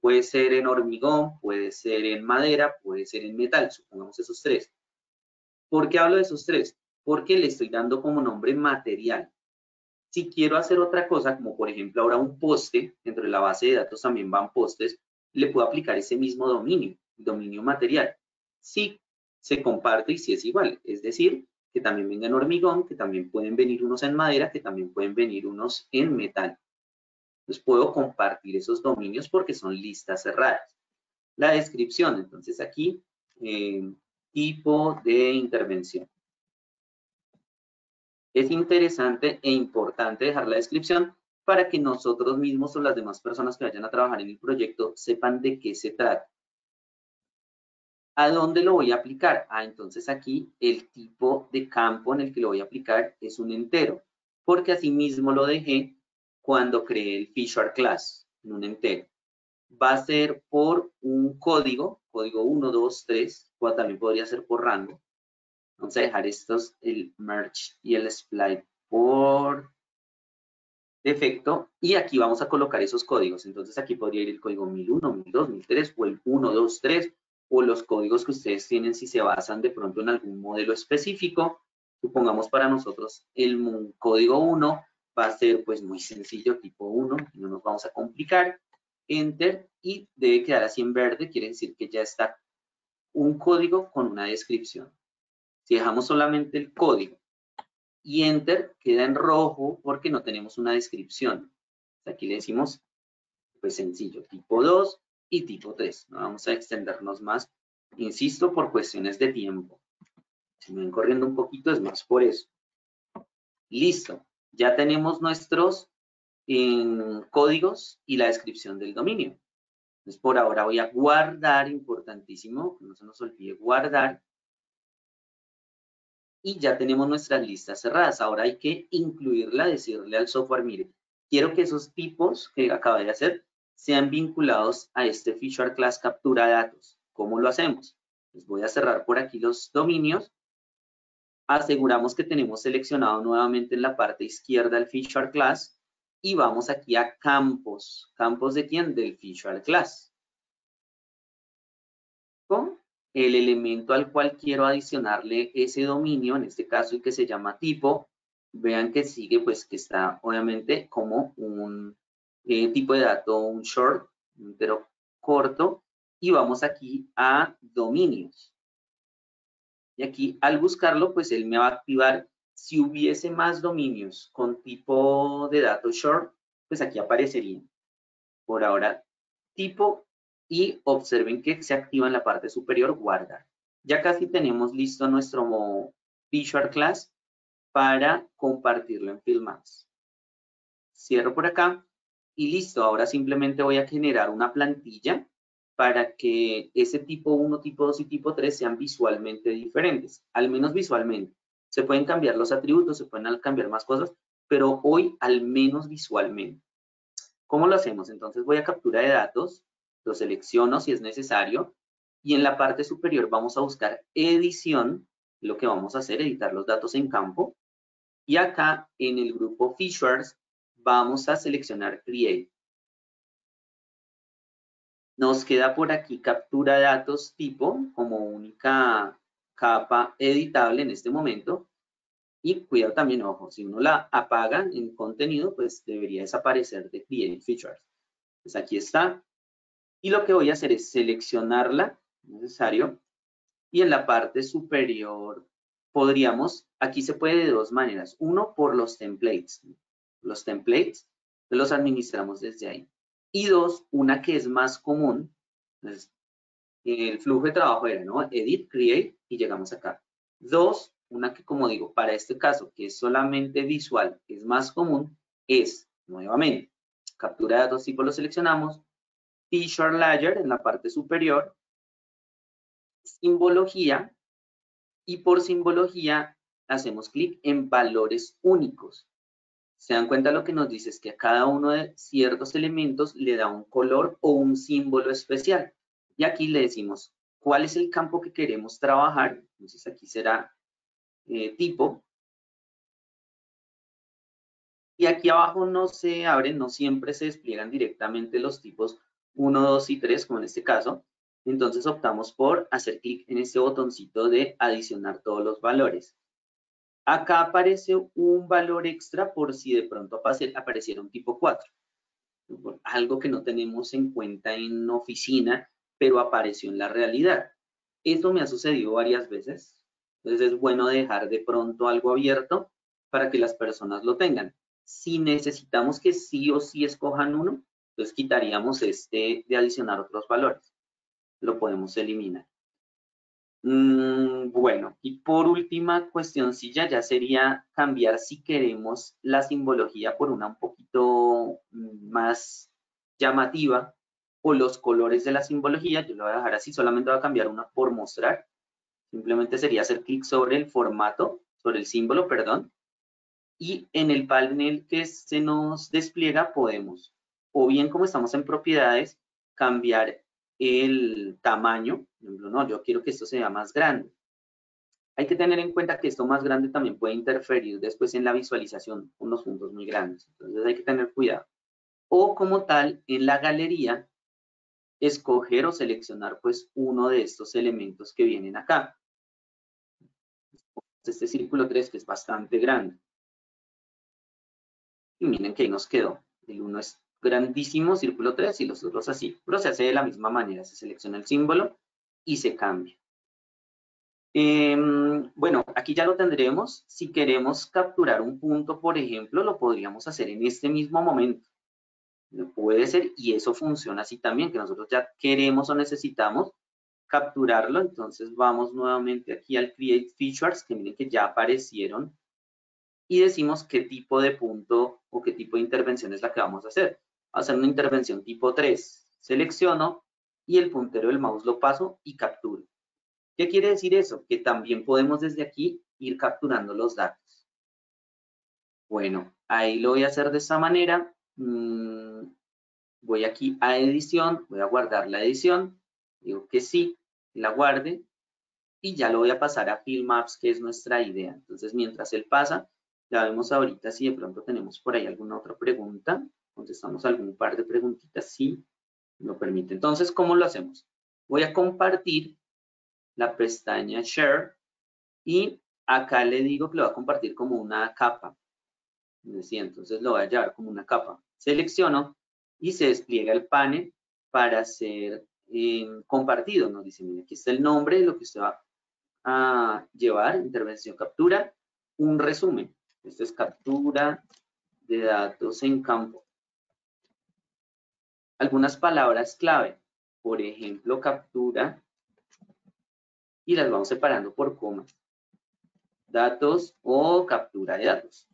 Puede ser en hormigón, puede ser en madera, puede ser en metal, supongamos esos tres. ¿Por qué hablo de esos tres? Porque le estoy dando como nombre material. Si quiero hacer otra cosa, como por ejemplo ahora un poste, dentro de la base de datos también van postes, le puedo aplicar ese mismo dominio, dominio material. Si se comparte y si es igual, es decir, que también venga en hormigón, que también pueden venir unos en madera, que también pueden venir unos en metal. Entonces puedo compartir esos dominios porque son listas cerradas. La descripción, entonces aquí, eh, tipo de intervención. Es interesante e importante dejar la descripción para que nosotros mismos o las demás personas que vayan a trabajar en el proyecto sepan de qué se trata. ¿A dónde lo voy a aplicar? Ah, entonces aquí el tipo de campo en el que lo voy a aplicar es un entero, porque así mismo lo dejé cuando creé el feature class en un entero. Va a ser por un código, código 1, 2, 3, o también podría ser por rango. Vamos a dejar estos, el merge y el split por defecto y aquí vamos a colocar esos códigos. Entonces aquí podría ir el código 1001, 1002, 1003 o el 123 o los códigos que ustedes tienen si se basan de pronto en algún modelo específico. Supongamos para nosotros el código 1 va a ser pues muy sencillo, tipo 1, no nos vamos a complicar. Enter y debe quedar así en verde, quiere decir que ya está un código con una descripción. Si dejamos solamente el código y Enter, queda en rojo porque no tenemos una descripción. Aquí le decimos, pues sencillo, tipo 2 y tipo 3. No vamos a extendernos más, insisto, por cuestiones de tiempo. Si me ven corriendo un poquito es más por eso. Listo, ya tenemos nuestros en códigos y la descripción del dominio. Entonces, por ahora voy a guardar, importantísimo, que no se nos olvide guardar. Y ya tenemos nuestras listas cerradas. Ahora hay que incluirla, decirle al software, mire, quiero que esos tipos que acabé de hacer sean vinculados a este feature class captura datos. ¿Cómo lo hacemos? Les voy a cerrar por aquí los dominios. Aseguramos que tenemos seleccionado nuevamente en la parte izquierda el feature class y vamos aquí a campos. ¿Campos de quién? Del feature class. Con el elemento al cual quiero adicionarle ese dominio, en este caso el que se llama tipo, vean que sigue, pues que está obviamente como un eh, tipo de dato, un short, un entero corto, y vamos aquí a dominios. Y aquí al buscarlo, pues él me va a activar si hubiese más dominios con tipo de datos short, pues aquí aparecerían. Por ahora, tipo y observen que se activa en la parte superior guardar. Ya casi tenemos listo nuestro Visual Class para compartirlo en Filmax. Cierro por acá y listo. Ahora simplemente voy a generar una plantilla para que ese tipo 1, tipo 2 y tipo 3 sean visualmente diferentes, al menos visualmente. Se pueden cambiar los atributos, se pueden cambiar más cosas, pero hoy al menos visualmente. ¿Cómo lo hacemos? Entonces voy a captura de datos, lo selecciono si es necesario y en la parte superior vamos a buscar edición, lo que vamos a hacer, editar los datos en campo. Y acá en el grupo Features vamos a seleccionar Create. Nos queda por aquí captura datos tipo como única capa editable en este momento. Y cuidado también, ojo, si uno la apaga en contenido, pues debería desaparecer de Create Features. Pues aquí está. Y lo que voy a hacer es seleccionarla, necesario, y en la parte superior podríamos, aquí se puede de dos maneras. Uno, por los templates. Los templates los administramos desde ahí. Y dos, una que es más común, el flujo de trabajo era, ¿no? Edit, create y llegamos acá. Dos, una que como digo, para este caso, que es solamente visual, es más común, es, nuevamente, captura de datos tipo lo seleccionamos, feature layer en la parte superior, simbología, y por simbología hacemos clic en valores únicos. Se dan cuenta lo que nos dice es que a cada uno de ciertos elementos le da un color o un símbolo especial. Y aquí le decimos cuál es el campo que queremos trabajar. Entonces aquí será eh, tipo. Y aquí abajo no se abren, no siempre se despliegan directamente los tipos 1, 2 y 3, como en este caso. Entonces optamos por hacer clic en este botoncito de adicionar todos los valores. Acá aparece un valor extra por si de pronto apareciera un tipo 4. Algo que no tenemos en cuenta en oficina pero apareció en la realidad. Esto me ha sucedido varias veces. Entonces es bueno dejar de pronto algo abierto para que las personas lo tengan. Si necesitamos que sí o sí escojan uno, entonces quitaríamos este de adicionar otros valores. Lo podemos eliminar. Mm, bueno, y por última cuestioncilla ya sería cambiar si queremos la simbología por una un poquito más llamativa o los colores de la simbología, yo lo voy a dejar así, solamente voy a cambiar una por mostrar. Simplemente sería hacer clic sobre el formato, sobre el símbolo, perdón. Y en el panel que se nos despliega podemos, o bien como estamos en propiedades, cambiar el tamaño. No, yo quiero que esto sea más grande. Hay que tener en cuenta que esto más grande también puede interferir después en la visualización con los puntos muy grandes. Entonces hay que tener cuidado. O como tal, en la galería escoger o seleccionar pues uno de estos elementos que vienen acá. Este círculo 3 que es bastante grande. Y miren que ahí nos quedó. El 1 es grandísimo círculo 3 y los otros así, pero se hace de la misma manera, se selecciona el símbolo y se cambia. Em, bueno, aquí ya lo tendremos. Si queremos capturar un punto, por ejemplo, lo podríamos hacer en este mismo momento. Puede ser, y eso funciona así también, que nosotros ya queremos o necesitamos capturarlo. Entonces vamos nuevamente aquí al Create Features, que miren que ya aparecieron. Y decimos qué tipo de punto o qué tipo de intervención es la que vamos a hacer. Hacer una intervención tipo 3. Selecciono y el puntero del mouse lo paso y capturo. ¿Qué quiere decir eso? Que también podemos desde aquí ir capturando los datos. Bueno, ahí lo voy a hacer de esta manera. Mm, voy aquí a edición, voy a guardar la edición. Digo que sí, la guarde. Y ya lo voy a pasar a Field Maps, que es nuestra idea. Entonces, mientras él pasa, ya vemos ahorita si de pronto tenemos por ahí alguna otra pregunta. Contestamos algún par de preguntitas, si lo permite. Entonces, ¿cómo lo hacemos? Voy a compartir la pestaña Share y acá le digo que lo va a compartir como una capa. entonces lo voy a llevar como una capa. Selecciono y se despliega el panel para ser eh, compartido. Nos dice, mire, aquí está el nombre de lo que usted va a llevar, intervención captura, un resumen. Esto es captura de datos en campo. Algunas palabras clave, por ejemplo, captura y las vamos separando por comas. Datos o captura de datos.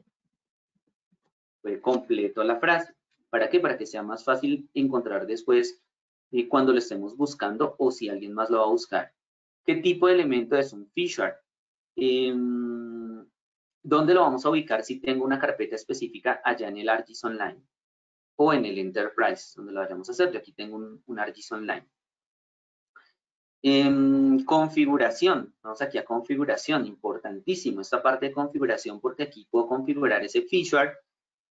Fue completo la frase. ¿Para qué? Para que sea más fácil encontrar después eh, cuando lo estemos buscando o si alguien más lo va a buscar. ¿Qué tipo de elemento es un feature? Em, ¿Dónde lo vamos a ubicar si tengo una carpeta específica allá en el ArcGIS Online? O en el Enterprise, donde lo vayamos a hacer. Yo aquí tengo un, un ArcGIS Online. En configuración, vamos aquí a configuración, importantísimo esta parte de configuración porque aquí puedo configurar ese feature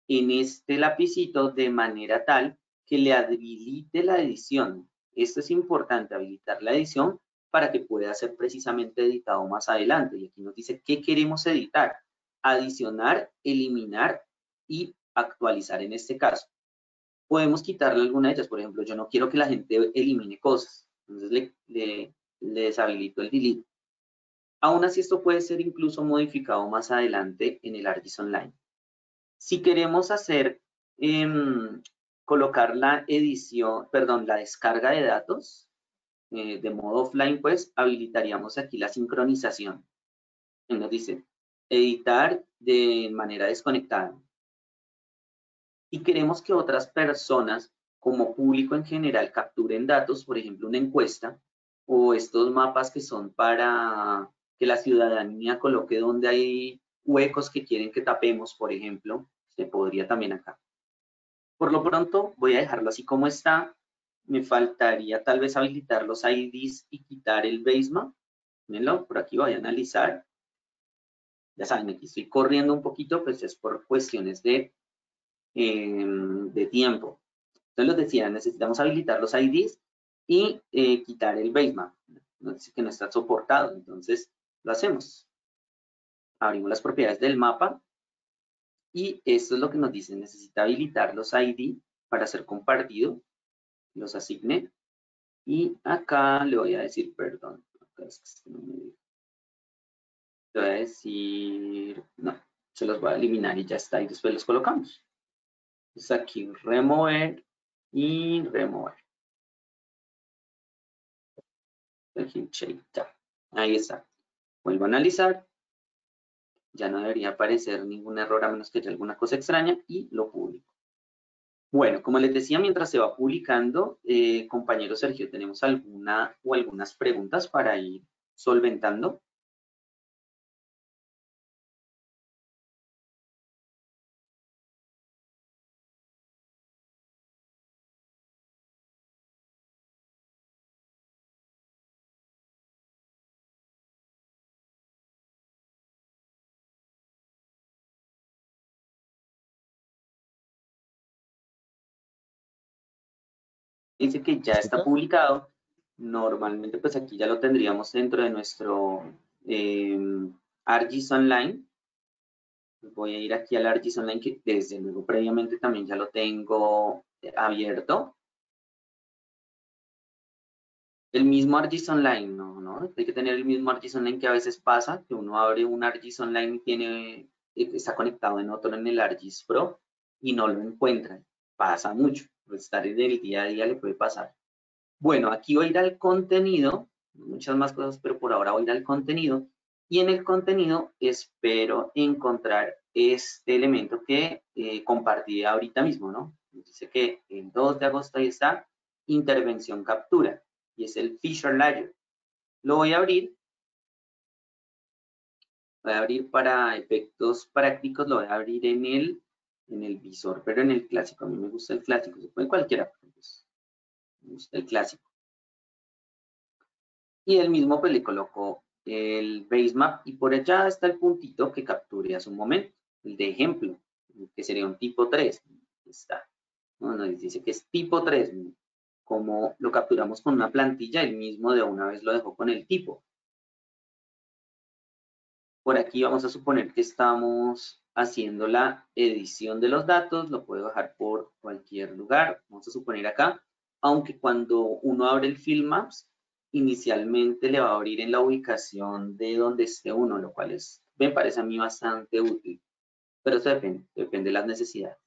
en este lapicito de manera tal que le habilite la edición. Esto es importante, habilitar la edición para que pueda ser precisamente editado más adelante. Y aquí nos dice qué queremos editar, adicionar, eliminar y actualizar en este caso. Podemos quitarle alguna de ellas, por ejemplo, yo no quiero que la gente elimine cosas. Entonces le, deshabilito el delete. Aún así, esto puede ser incluso modificado más adelante en el ArcGIS Online. Si queremos hacer, em, colocar la edición, perdón, la descarga de datos eh, de modo offline, pues habilitaríamos aquí la sincronización. Nos dice, editar de manera desconectada. Y queremos que otras personas como público en general capturen datos, por ejemplo, una encuesta o estos mapas que son para que la ciudadanía coloque donde hay huecos que quieren que tapemos, por ejemplo, se podría también acá. Por lo pronto voy a dejarlo así como está. Me faltaría tal vez habilitar los IDs y quitar el basemap. Mírenlo, por aquí voy a analizar. Ya saben, aquí estoy corriendo un poquito, pues es por cuestiones de, em, de tiempo. Entonces les decía, necesitamos habilitar los IDs y eh, quitar el dice que no está soportado, entonces lo hacemos. Abrimos las propiedades del mapa y esto es lo que nos dice, necesita habilitar los ID para ser compartido. Los asigné y acá le voy a decir, perdón, le voy a decir, no, se los voy a eliminar y ya está, y después los colocamos. Entonces aquí remover y remover. Ahí está. Vuelvo a analizar. Ya no debería aparecer ningún error a menos que haya alguna cosa extraña y lo publico. Bueno, como les decía, mientras se va publicando, eh, compañero Sergio, ¿tenemos alguna o algunas preguntas para ir solventando? Dice que ya está publicado. Normalmente, pues aquí ya lo tendríamos dentro de nuestro eh, ArcGIS Online. Voy a ir aquí al ArcGIS Online, que desde luego previamente también ya lo tengo abierto. El mismo ArcGIS Online, ¿no? ¿no? Hay que tener el mismo ArcGIS Online que a veces pasa, que uno abre un ArcGIS Online y tiene, está conectado en otro en el ArcGIS Pro y no lo encuentra. Pasa mucho. Pues estar en el día a día le puede pasar. Bueno, aquí voy a ir al contenido, muchas más cosas, pero por ahora voy a ir al contenido. Y en el contenido espero encontrar este elemento que eh, compartí ahorita mismo, ¿no? Dice que el 2 de agosto ahí está, intervención captura y es el Fisher Layer. Lo voy a abrir. Voy a abrir para efectos prácticos, lo voy a abrir en el, en el visor, pero en el clásico. A mí me gusta el clásico, se puede cualquiera. Pues, me gusta el clásico. Y el mismo pues le coloco el base map y por allá está el puntito que capture hace un momento, el de ejemplo, que sería un tipo 3. Está. Bueno, dice que es tipo 3 como lo capturamos con una plantilla, el mismo de una vez lo dejó con el tipo. Por aquí vamos a suponer que estamos haciendo la edición de los datos, lo puedo bajar por cualquier lugar, vamos a suponer acá, aunque cuando uno abre el Field Maps, inicialmente le va a abrir en la ubicación de donde esté uno, lo cual es, me parece a mí bastante útil, pero eso depende, depende de las necesidades.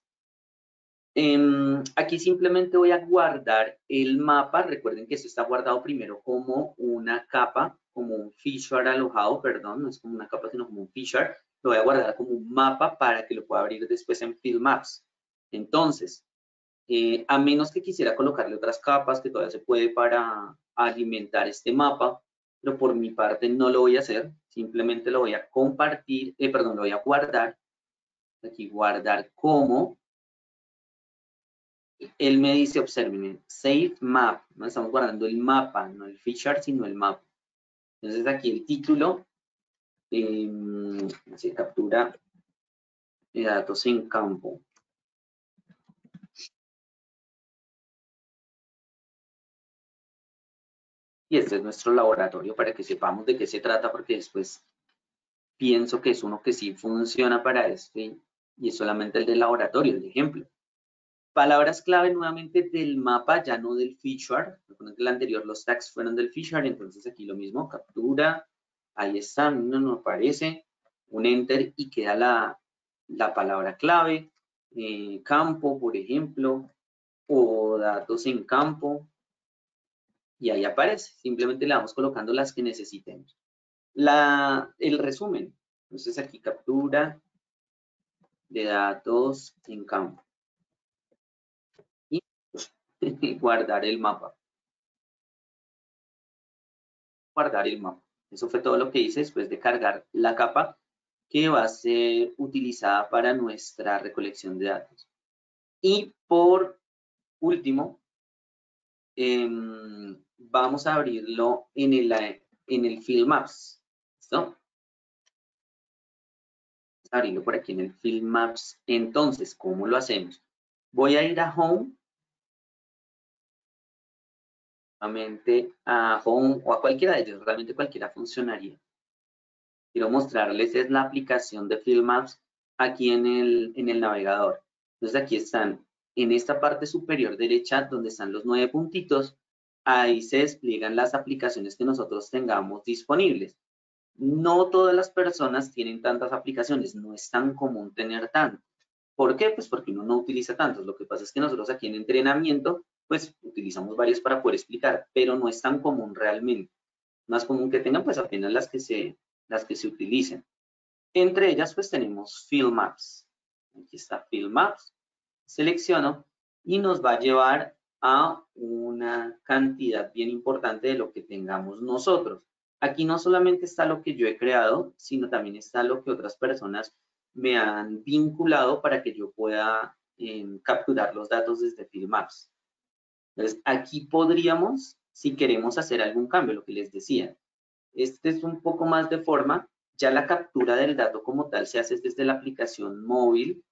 Em, aquí simplemente voy a guardar el mapa. Recuerden que esto está guardado primero como una capa, como un feature alojado, perdón, no es como una capa, sino como un feature. Lo voy a guardar como un mapa para que lo pueda abrir después en Field Maps. Entonces, eh, a menos que quisiera colocarle otras capas que todavía se puede para alimentar este mapa, pero por mi parte no lo voy a hacer. Simplemente lo voy a compartir, eh, perdón, lo voy a guardar. Aquí guardar como él me dice, observen, save map, no estamos guardando el mapa, no el feature, sino el mapa. Entonces aquí el título, eh, se captura de datos en campo. Y este es nuestro laboratorio para que sepamos de qué se trata, porque después pienso que es uno que sí funciona para este y es solamente el del laboratorio, el ejemplo. Palabras clave nuevamente del mapa, ya no del feature. Recuerden que el anterior los tags fueron del feature, entonces aquí lo mismo, captura, ahí está, no nos aparece, un enter y queda la, la palabra clave, eh, campo, por ejemplo, o datos en campo, y ahí aparece. Simplemente le vamos colocando las que necesitemos. La, el resumen, entonces aquí captura de datos en campo. guardar el mapa. Guardar el mapa. Eso fue todo lo que hice después de cargar la capa que va a ser utilizada para nuestra recolección de datos. Y por último, em, vamos a abrirlo en el, en el Field Maps. ¿Listo? Vamos a abrirlo por aquí en el Field Maps. Entonces, ¿cómo lo hacemos? Voy a ir a Home a Home o a cualquiera de ellos, realmente cualquiera funcionaría. Quiero mostrarles es la aplicación de Field Maps aquí en el, en el navegador. Entonces aquí están, en esta parte superior derecha donde están los nueve puntitos, ahí se despliegan las aplicaciones que nosotros tengamos disponibles. No todas las personas tienen tantas aplicaciones, no es tan común tener tanto. ¿Por qué? Pues porque uno no utiliza tantos. Lo que pasa es que nosotros aquí en entrenamiento pues utilizamos varios para poder explicar, pero no es tan común realmente. Más común que tengan, pues apenas las que se, las que se utilicen. Entre ellas, pues tenemos Field Maps. Aquí está Field Maps. Selecciono y nos va a llevar a una cantidad bien importante de lo que tengamos nosotros. Aquí no solamente está lo que yo he creado, sino también está lo que otras personas me han vinculado para que yo pueda em, capturar los datos desde Field Maps. Entonces, aquí podríamos, si queremos hacer algún cambio, lo que les decía. Este es un poco más de forma, ya la captura del dato como tal se hace desde la aplicación móvil,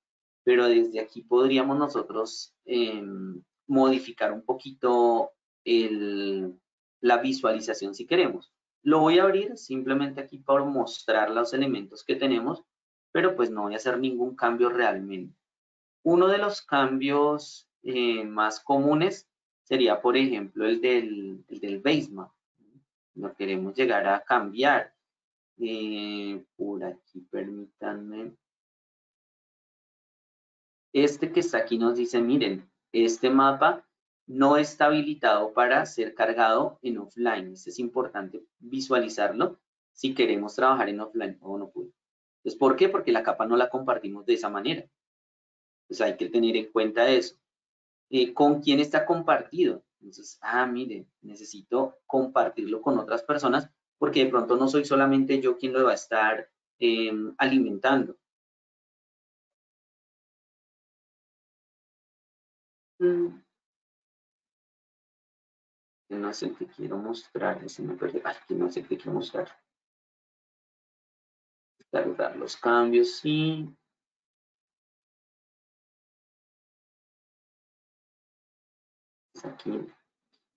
pero desde aquí podríamos nosotros em, modificar un poquito la visualización si queremos. Lo voy a abrir simplemente aquí para mostrar los elementos que tenemos pero pues no voy a hacer ningún cambio realmente. Uno de los cambios eh, más comunes sería, por ejemplo, el del, el del basemap. No queremos llegar a cambiar. Eh, por aquí, permítanme. Este que está aquí nos dice, miren, este mapa no está habilitado para ser cargado en offline. es importante visualizarlo si queremos trabajar en offline o no puede. Entonces, ¿por qué? Porque la capa no la compartimos de esa manera. Entonces hay que tener en cuenta eso. Eh, ¿Con quién está compartido? Entonces, ah, mire, necesito compartirlo con otras personas porque de pronto no soy solamente yo quien lo va a estar em, alimentando. Mm. No el que quiero mostrar, me perdí. Aquí no es el que quiero mostrar. Cargar los cambios, sí.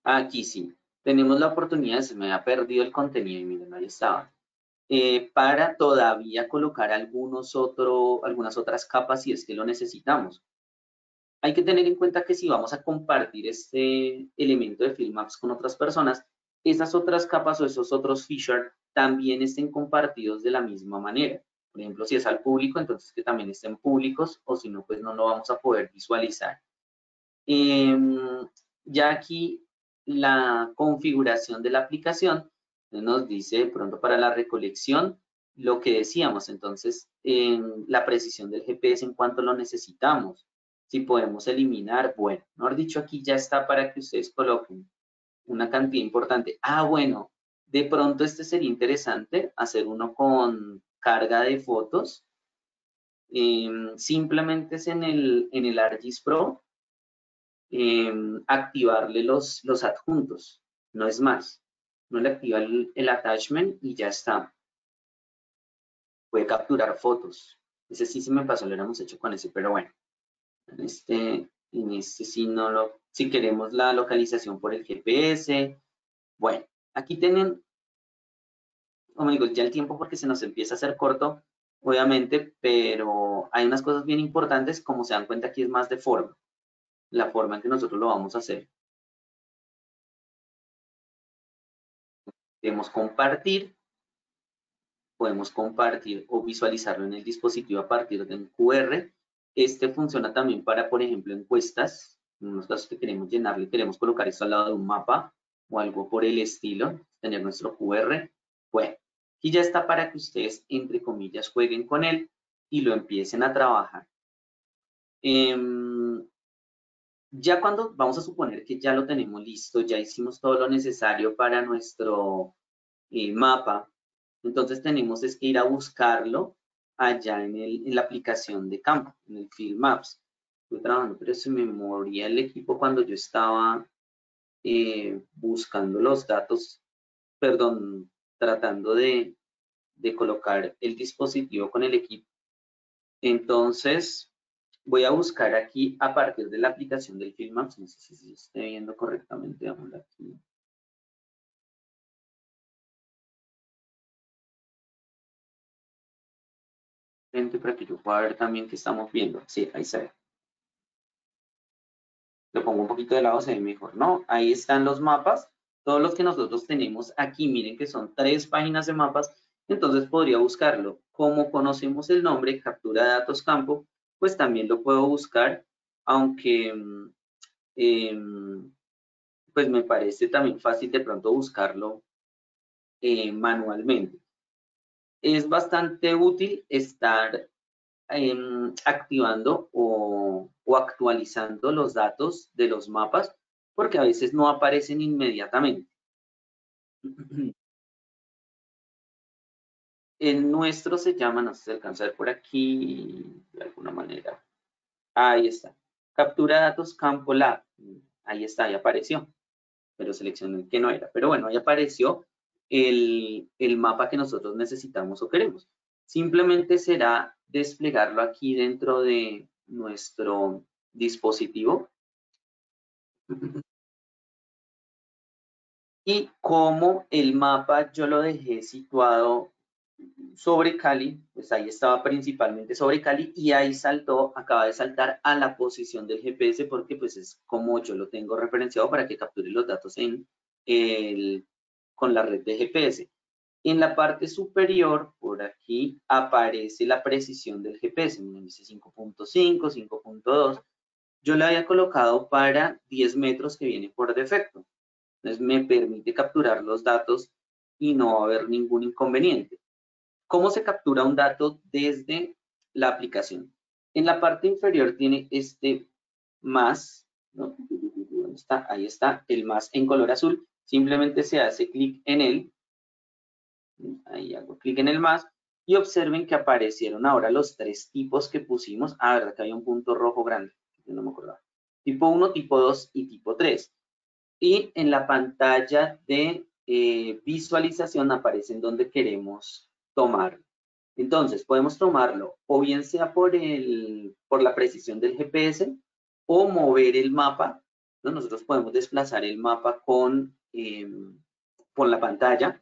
Aquí. Sí. Tenemos la oportunidad, se me ha perdido el contenido y miren, ahí estaba. Eh, para todavía colocar algunos otro, algunas otras capas si es que lo necesitamos. Hay que tener en cuenta que si vamos a compartir este elemento de Filmaps con otras personas, esas otras capas o esos otros features también estén compartidos de la misma manera. Por ejemplo, si es al público, entonces que también estén públicos o si no, pues no lo vamos a poder visualizar. Em, ya aquí la configuración de la aplicación nos dice pronto para la recolección lo que decíamos, entonces en la precisión del GPS en cuanto lo necesitamos, si podemos eliminar, bueno, mejor dicho aquí ya está para que ustedes coloquen una cantidad importante. Ah, bueno, de pronto este sería interesante hacer uno con carga de fotos. Em, simplemente es en el, en el ArcGIS Em, activarle los, los adjuntos, no es más. No le activa el, attachment y ya está. Puede capturar fotos. Ese sí se me pasó, lo hubiéramos hecho con ese, pero bueno. En este, en este sí no lo, si queremos la localización por el GPS. Bueno, aquí tienen, como digo, ya el tiempo porque se nos empieza a hacer corto, obviamente, pero hay unas cosas bien importantes, como se dan cuenta aquí es más de forma la forma en que nosotros lo vamos a hacer. Podemos compartir, podemos compartir o visualizarlo en el dispositivo a partir de un QR. Este funciona también para, por ejemplo, encuestas. En unos casos que queremos llenarle, queremos colocar esto al lado de un mapa o algo por el estilo, tener nuestro QR. Bueno, aquí ya está para que ustedes, entre comillas, jueguen con él y lo empiecen a trabajar. Em, ya cuando vamos a suponer que ya lo tenemos listo, ya hicimos todo lo necesario para nuestro eh, mapa, entonces tenemos es que ir a buscarlo allá en, el, en la aplicación de campo, en el Field Maps. Estoy trabajando, pero se me moría el equipo cuando yo estaba eh, buscando los datos, perdón, tratando de, de colocar el dispositivo con el equipo. Entonces, Voy a buscar aquí a partir de la aplicación del Filmaps, no sé si se esté viendo correctamente, vamos aquí. para que yo pueda ver también qué estamos viendo. Sí, ahí se ve. Lo pongo un poquito de lado, se ve mejor. No, ahí están los mapas. Todos los que nosotros tenemos aquí, miren que son tres páginas de mapas. Entonces podría buscarlo. Como conocemos el nombre, captura de datos campo, pues también lo puedo buscar, aunque em, pues me parece también fácil de pronto buscarlo eh, manualmente. Es bastante útil estar em, activando o, o actualizando los datos de los mapas porque a veces no aparecen inmediatamente. El nuestro se llama, no sé si alcanza a ver por aquí, de alguna manera. Ahí está. Captura datos campo lab. Ahí está, ahí apareció. Pero seleccioné el que no era. Pero bueno, ahí apareció el, el mapa que nosotros necesitamos o queremos. Simplemente será desplegarlo aquí dentro de nuestro dispositivo. Y como el mapa yo lo dejé situado sobre Cali, pues ahí estaba principalmente sobre Cali y ahí saltó, acaba de saltar a la posición del GPS porque pues es como yo lo tengo referenciado para que capture los datos en el, con la red de GPS. En la parte superior, por aquí, aparece la precisión del GPS. Miren, dice 5.5, 5.2. Yo la había colocado para 10 metros que viene por defecto. Entonces me permite capturar los datos y no va a haber ningún inconveniente. ¿Cómo se captura un dato desde la aplicación? En la parte inferior tiene este más, ¿no? ¿Dónde está? Ahí está, el más en color azul. Simplemente se hace clic en él Ahí hago clic en el más y observen que aparecieron ahora los tres tipos que pusimos. Ah, verdad que había un punto rojo grande, no me acordaba. Tipo 1, tipo 2 y tipo 3. Y en la pantalla de eh, visualización aparecen donde queremos tomarlo. Entonces, podemos tomarlo o bien sea por, el, por la precisión del GPS o mover el mapa. Nosotros podemos desplazar el mapa con, eh, con la pantalla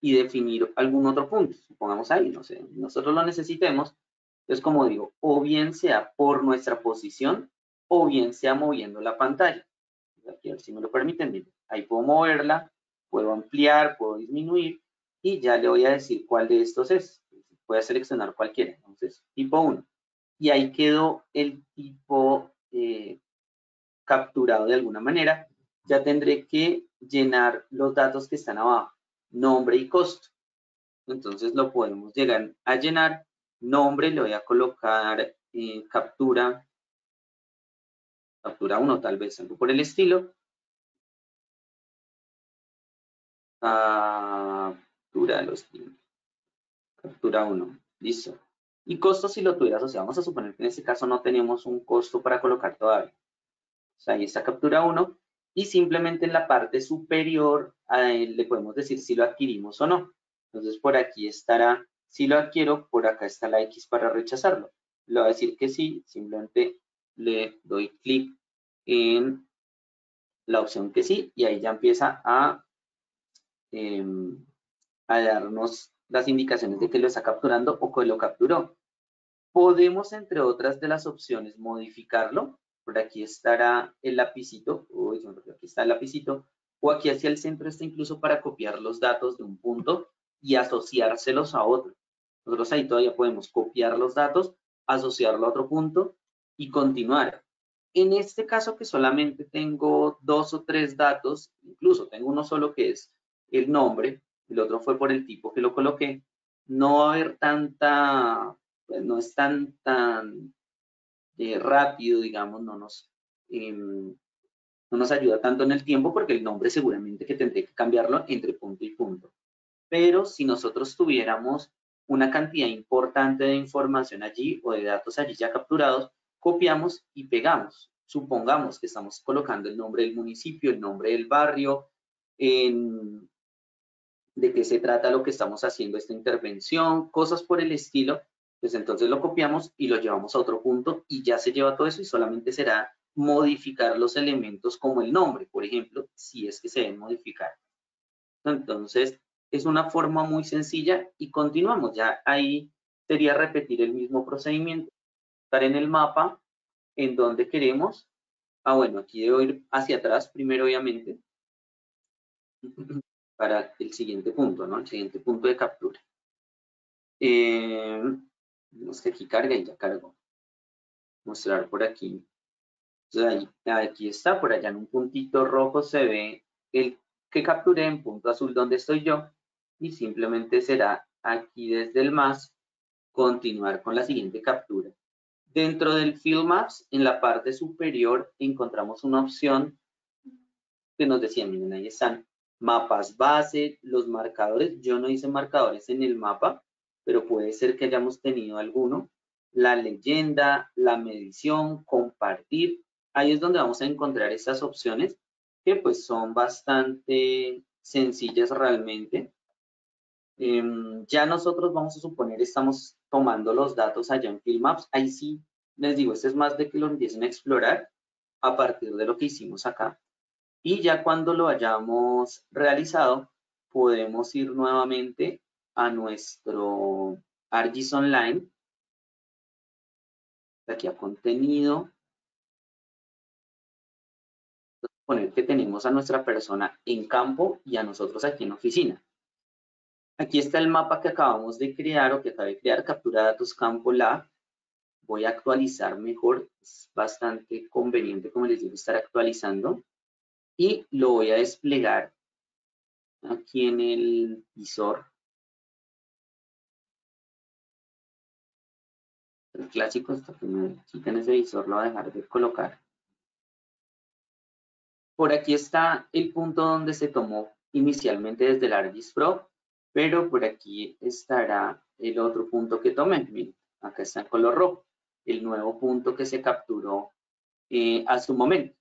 y definir algún otro punto. Pongamos ahí, no sé, nosotros lo necesitemos. Entonces, como digo, o bien sea por nuestra posición o bien sea moviendo la pantalla. Aquí a ver si me lo permiten. Ahí puedo moverla, puedo ampliar, puedo disminuir y ya le voy a decir cuál de estos es. Voy a seleccionar cualquiera. Entonces, tipo 1. Y ahí quedó el tipo eh, capturado de alguna manera. Ya tendré que llenar los datos que están abajo nombre y costo. Entonces lo podemos llegar a llenar. Nombre, le voy a colocar eh, captura, captura 1 tal vez, algo por el estilo. Captura los Captura 1, listo. Y costo si lo tuvieras, o sea, vamos a suponer que en este caso no tenemos un costo para colocar todavía. O sea, ahí está captura 1 y simplemente en la parte superior le podemos decir si lo adquirimos o no. Entonces por aquí estará si lo adquiero, por acá está la X para rechazarlo. Le voy a decir que sí, simplemente le doy clic en la opción que sí y ahí ya empieza a, em, a darnos las indicaciones de que lo está capturando o que lo capturó. Podemos, entre otras de las opciones, modificarlo por aquí estará el lapicito, uy, aquí está el lapicito, o aquí hacia el centro está incluso para copiar los datos de un punto y asociárselos a otro. Nosotros ahí todavía podemos copiar los datos, asociarlo a otro punto y continuar. En este caso que solamente tengo dos o tres datos, incluso tengo uno solo que es el nombre, el otro fue por el tipo que lo coloqué, no va a haber tanta, pues no es tan, tan eh, rápido, digamos, no nos, em, no nos ayuda tanto en el tiempo porque el nombre seguramente que tendré que cambiarlo entre punto y punto. Pero si nosotros tuviéramos una cantidad importante de información allí o de datos allí ya capturados, copiamos y pegamos. Supongamos que estamos colocando el nombre del municipio, el nombre del barrio, de qué se trata lo que estamos haciendo esta intervención, cosas por el estilo, pues entonces lo copiamos y lo llevamos a otro punto y ya se lleva todo eso y solamente será modificar los elementos como el nombre, por ejemplo, si es que se deben modificar. Entonces, es una forma muy sencilla y continuamos. Ya ahí sería repetir el mismo procedimiento. Estar en el mapa en donde queremos. Ah, bueno, aquí debo ir hacia atrás primero, obviamente, para el siguiente punto, ¿no? El siguiente punto de captura. Eh, Vemos que aquí carga y ya cargó. Mostrar por aquí. Entonces ahí, aquí está, por allá en un puntito rojo se ve el que capturé en punto azul donde estoy yo y simplemente será aquí desde el más continuar con la siguiente captura. Dentro del Field Maps, en la parte superior, encontramos una opción que nos decía, miren, ahí están mapas base, los marcadores. Yo no hice marcadores en el mapa, pero puede ser que hayamos tenido alguno. La leyenda, la medición, compartir. Ahí es donde vamos a encontrar estas opciones que pues son bastante sencillas realmente. Em, ya nosotros vamos a suponer estamos tomando los datos allá en Field Maps. Ahí sí, les digo, este es más de que lo empiecen a explorar a partir de lo que hicimos acá. Y ya cuando lo hayamos realizado, podemos ir nuevamente a nuestro ArcGIS Online, aquí a contenido, poner que tenemos a nuestra persona en campo y a nosotros aquí en oficina. Aquí está el mapa que acabamos de crear o que acabé de crear, captura datos campo la. Voy a actualizar mejor, es bastante conveniente, como les digo, estar actualizando. Y lo voy a desplegar aquí en el visor. El clásico, hasta que me quiten ese visor, lo voy a dejar de colocar. Por aquí está el punto donde se tomó inicialmente desde el ArcGIS Pro, pero por aquí estará el otro punto que tomé. Acá está en color rojo, el nuevo punto que se capturó eh, a su momento.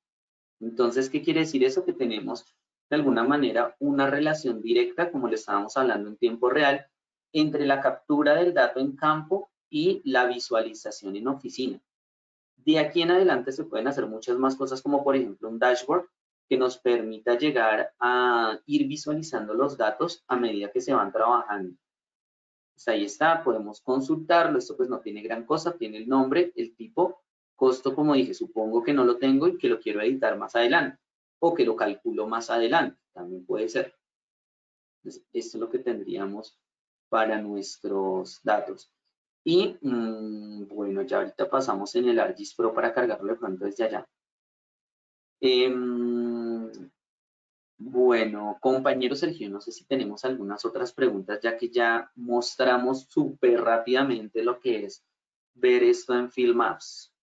Entonces, ¿qué quiere decir eso? Que tenemos de alguna manera una relación directa, como le estábamos hablando en tiempo real, entre la captura del dato en campo y la visualización en oficina. De aquí en adelante se pueden hacer muchas más cosas, como por ejemplo un dashboard que nos permita llegar a ir visualizando los datos a medida que se van trabajando. Pues ahí está, podemos consultarlo, esto pues no tiene gran cosa, tiene el nombre, el tipo, costo como dije, supongo que no lo tengo y que lo quiero editar más adelante o que lo calculo más adelante, también puede ser. esto es lo que tendríamos para nuestros datos. Y mm, bueno, ya ahorita pasamos en el ArcGIS Pro para cargarlo de pronto desde allá. Em, bueno, compañero Sergio, no sé si tenemos algunas otras preguntas, ya que ya mostramos súper rápidamente lo que es ver esto en Field Maps.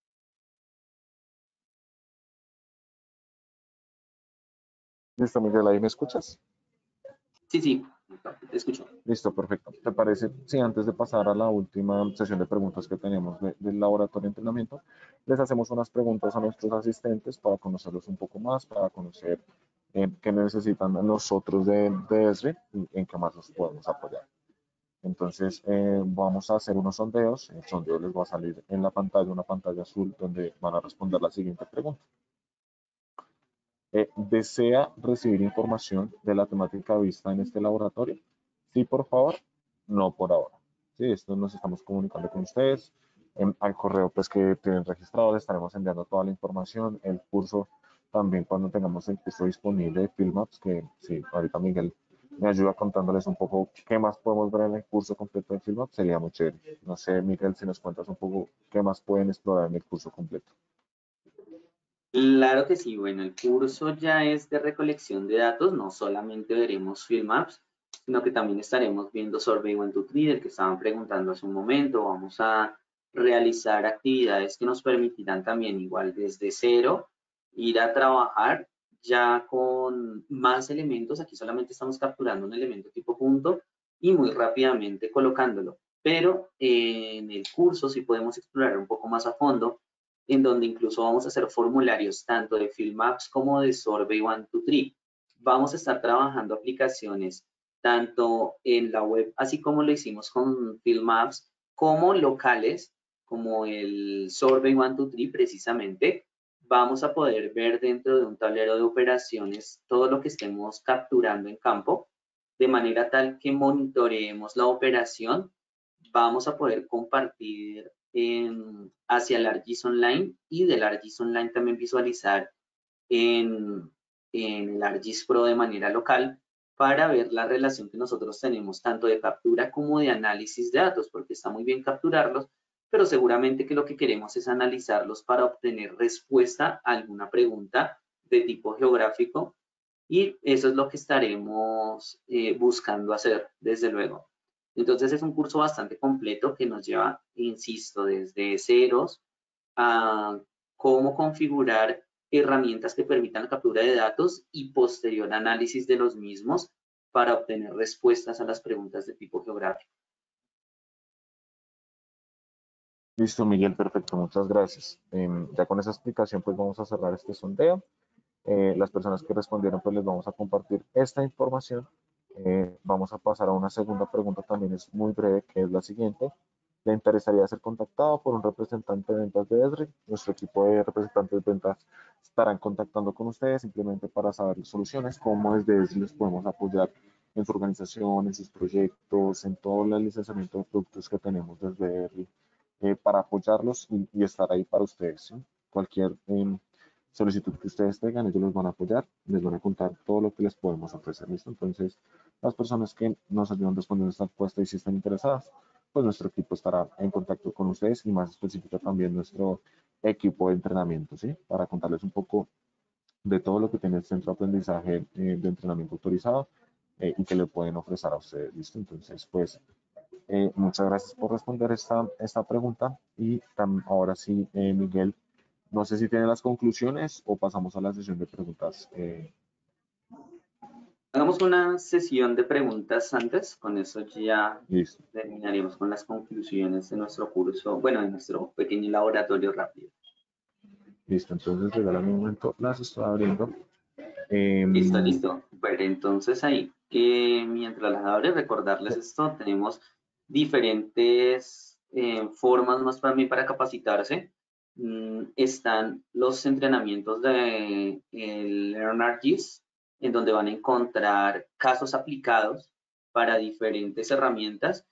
Listo, Miguel, ¿ahí me escuchas? Sí, sí, te escucho. Listo, perfecto. ¿Te parece? Sí, antes de pasar a la última sesión de preguntas que tenemos del laboratorio de entrenamiento, les hacemos unas preguntas a nuestros asistentes para conocerlos un poco más, para conocer eh, qué necesitan nosotros de, de ESRI y en qué más los podemos apoyar. Entonces, eh, vamos a hacer unos sondeos. El sondeo les va a salir en la pantalla, una pantalla azul, donde van a responder la siguiente pregunta. Eh, ¿Desea recibir información de la temática vista en este laboratorio? Sí, por favor. No por ahora. Sí, esto nos estamos comunicando con ustedes. al correo pues que tienen registrado les estaremos enviando toda la información. El curso también cuando tengamos el curso disponible de Filmaps, que sí, ahorita Miguel me ayuda contándoles un poco qué más podemos ver en el curso completo de Filmaps, sería muy chévere. No sé, Miguel, si nos cuentas un poco qué más pueden explorar en el curso completo. Claro que sí, bueno, el curso ya es de recolección de datos, no solamente veremos field maps, sino que también estaremos viendo Survey 1, 2, 3, del que estaban preguntando hace un momento, vamos a realizar actividades que nos permitirán también igual desde cero ir a trabajar ya con más elementos, aquí solamente estamos capturando un elemento tipo punto y muy rápidamente colocándolo, pero en el curso sí podemos explorar un poco más a fondo en donde incluso vamos a hacer formularios tanto de Field Maps como de Survey 123. Vamos a estar trabajando aplicaciones tanto en la web, así como lo hicimos con Field Maps, como locales, como el Survey 123 precisamente. Vamos a poder ver dentro de un tablero de operaciones todo lo que estemos capturando en campo, de manera tal que monitoreemos la operación. Vamos a poder compartir hacia el ArcGIS Online y del ArcGIS Online también visualizar en, en el ArcGIS Pro de manera local para ver la relación que nosotros tenemos tanto de captura como de análisis de datos, porque está muy bien capturarlos, pero seguramente que lo que queremos es analizarlos para obtener respuesta a alguna pregunta de tipo geográfico y eso es lo que estaremos eh, buscando hacer, desde luego. Entonces es un curso bastante completo que nos lleva, insisto, desde ceros a cómo configurar herramientas que permitan la captura de datos y posterior análisis de los mismos para obtener respuestas a las preguntas de tipo geográfico. Listo, Miguel, perfecto, muchas gracias. Em, ya con esa explicación, pues vamos a cerrar este sondeo. Eh, las personas que respondieron, pues les vamos a compartir esta información eh, vamos a pasar a una segunda pregunta, también es muy breve, que es la siguiente. ¿Le interesaría ser contactado por un representante de ventas de ESRI? Nuestro equipo de representantes de ventas estarán contactando con ustedes simplemente para saber soluciones, cómo desde ESRI les podemos apoyar en su organización, en sus proyectos, en todo el licenciamiento de productos que tenemos desde ERI, eh, para apoyarlos y, estar ahí para ustedes. Cualquier em, solicitud que ustedes tengan, ellos los van a apoyar, les van a contar todo lo que les podemos ofrecer. ¿listo? Entonces, las personas que nos ayudan respondiendo esta encuesta y si están interesadas, pues nuestro equipo estará en contacto con ustedes y más específico también nuestro equipo de entrenamiento, ¿sí? Para contarles un poco de todo lo que tiene el centro de aprendizaje eh, de entrenamiento autorizado eh, y que le pueden ofrecer a ustedes, ¿listo? Entonces, pues, eh, muchas gracias por responder esta, esta pregunta y ahora sí, Miguel, no sé si tiene las conclusiones o pasamos a la sesión de preguntas. Hagamos una sesión de preguntas antes, con eso ya terminaríamos con las conclusiones de nuestro curso, bueno, de nuestro pequeño laboratorio rápido. Listo, entonces regálame un momento, las estoy abriendo. Em, listo, listo. Bueno, entonces ahí, eh, mientras las abre, recordarles esto, tenemos diferentes eh, formas más para mí para capacitarse. Mm, están los entrenamientos de el en donde van a encontrar casos aplicados para diferentes herramientas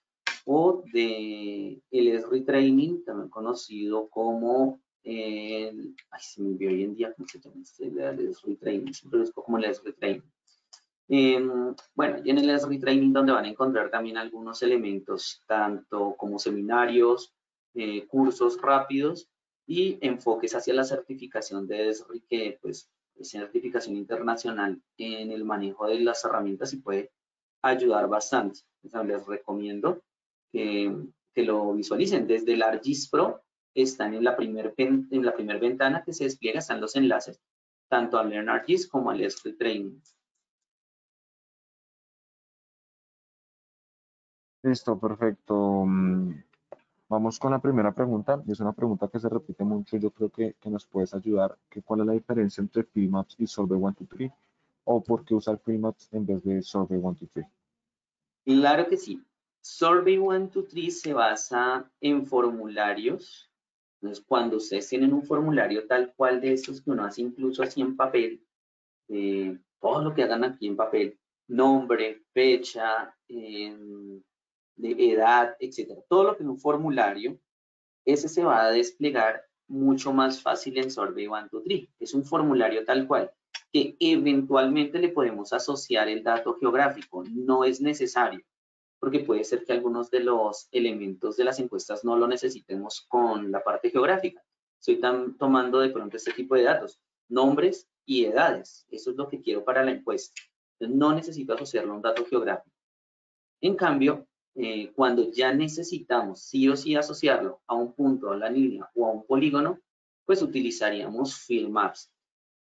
o de el ESRI Training, también conocido como el, ay, se me envió hoy en día, ¿cómo se llama este? El ESRI Training, siempre lo como el ESRI Training. Em, bueno, y en el ESRI Training donde van a encontrar también algunos elementos, tanto como seminarios, eh, cursos rápidos y enfoques hacia la certificación de ESRI que pues certificación internacional en el manejo de las herramientas y puede ayudar bastante. les recomiendo que, que, lo visualicen. Desde el ArcGIS Pro están en la primera primer ventana que se despliega, están los enlaces, tanto al LearnArcGIS como al Skill Training. Listo, perfecto. Vamos con la primera pregunta, y es una pregunta que se repite mucho, yo creo que, que nos puedes ayudar, que cuál es la diferencia entre Maps y Survey 123, o por qué usar Maps en vez de Survey 123. Claro que sí. Survey 123 se basa en formularios. Entonces, cuando ustedes tienen un formulario tal cual de estos que uno hace incluso así en papel, eh, todo lo que hagan aquí en papel, nombre, fecha, de edad, etcétera. Todo lo que es un formulario, ese se va a desplegar mucho más fácil en Survey One to Es un formulario tal cual que eventualmente le podemos asociar el dato geográfico. No es necesario, porque puede ser que algunos de los elementos de las encuestas no lo necesitemos con la parte geográfica. Estoy tomando de pronto este tipo de datos, nombres y edades. Eso es lo que quiero para la encuesta. no necesito asociarlo a un dato geográfico. En cambio, eh, cuando ya necesitamos sí o sí asociarlo a un punto, a la línea o a un polígono, pues utilizaríamos field maps.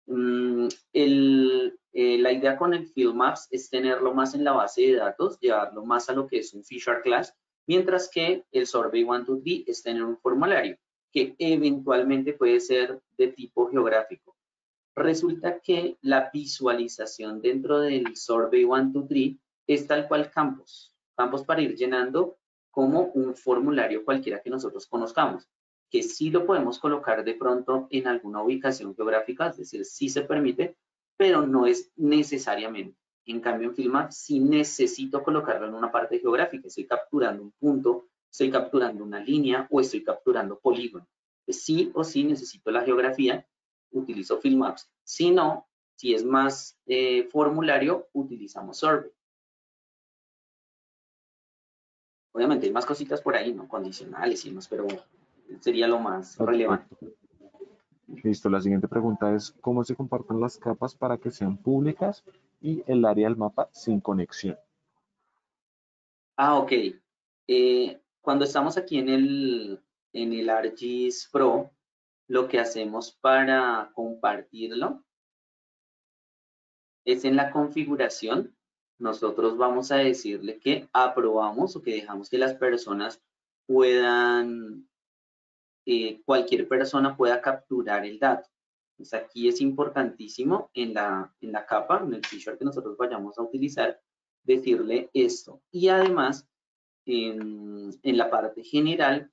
Mm, eh, la idea con el field maps es tenerlo más en la base de datos, llevarlo más a lo que es un Fisher class, mientras que el Survey 123 es tener un formulario que eventualmente puede ser de tipo geográfico. Resulta que la visualización dentro del Survey 123 es tal cual campos campos para ir llenando como un formulario cualquiera que nosotros conozcamos, que sí lo podemos colocar de pronto en alguna ubicación geográfica, es decir, sí se permite, pero no es necesariamente. En cambio, en Filmap sí necesito colocarlo en una parte geográfica. Estoy capturando un punto, estoy capturando una línea o estoy capturando polígono. Sí o sí necesito la geografía, utilizo Filmaps. Si no, si es más eh, formulario, utilizamos Survey. Obviamente hay más cositas por ahí, ¿no? Condicionales y demás, pero sería lo más relevante. Listo, la siguiente pregunta es, ¿cómo se comparten las capas para que sean públicas y el área del mapa sin conexión? Ah, ok. Eh, cuando estamos aquí en el, en el ArcGIS Pro, lo que hacemos para compartirlo es en la configuración nosotros vamos a decirle que aprobamos o que dejamos que las personas puedan, eh, cualquier persona pueda capturar el dato. Entonces aquí es importantísimo en la, en la capa, en el feature que nosotros vayamos a utilizar, decirle esto. Y además, en, en la parte general,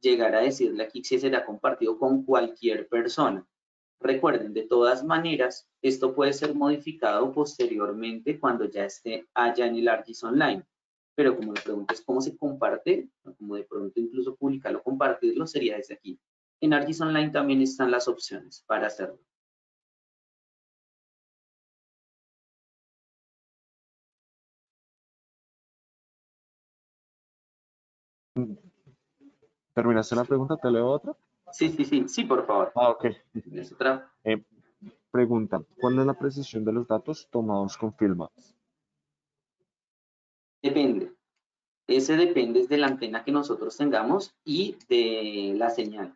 llegar a decirle aquí que será compartido con cualquier persona. Recuerden, de todas maneras, esto puede ser modificado posteriormente cuando ya esté allá en el ArcGIS Online. Pero como pregunta es cómo se comparte, como de pronto incluso publicarlo compartirlo, sería desde aquí. En ArcGIS Online también están las opciones para hacerlo. ¿Terminaste la pregunta? ¿Te leo otra? Sí, sí, sí, sí, por favor. Ah, ok. ¿Es otra? Eh, pregunta, ¿cuál es la precisión de los datos tomados con Filmaps? Depende. Ese depende de la antena que nosotros tengamos y de la señal.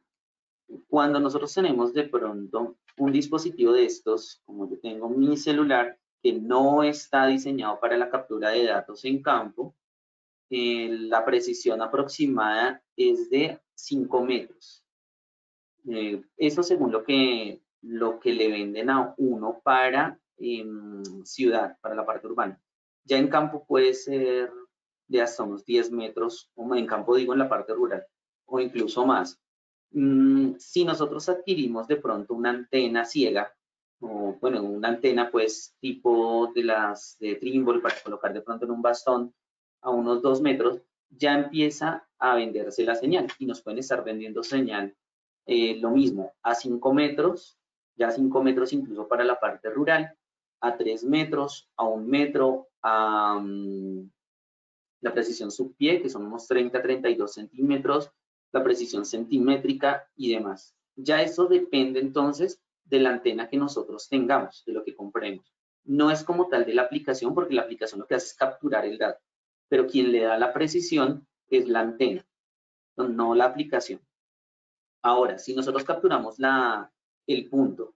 Cuando nosotros tenemos de pronto un dispositivo de estos, como yo tengo mi celular, que no está diseñado para la captura de datos en campo, eh, la precisión aproximada es de 5 metros. Eh, eso según lo que, lo que le venden a uno para em, ciudad, para la parte urbana. Ya en campo puede ser de hasta unos 10 metros, o en campo digo en la parte rural, o incluso más. Mm, si nosotros adquirimos de pronto una antena ciega, o bueno, una antena pues tipo de las de Trimble para colocar de pronto en un bastón, a unos dos metros, ya empieza a venderse la señal y nos pueden estar vendiendo señal eh, lo mismo a 5 metros, ya 5 metros incluso para la parte rural, a 3 metros, a 1 metro, a um, la precisión subpie, que son unos 30-32 centímetros, la precisión centimétrica y demás. Ya eso depende entonces de la antena que nosotros tengamos, de lo que compremos. No es como tal de la aplicación, porque la aplicación lo que hace es capturar el dato pero quien le da la precisión es la antena, no la aplicación. Ahora, si nosotros capturamos la, el punto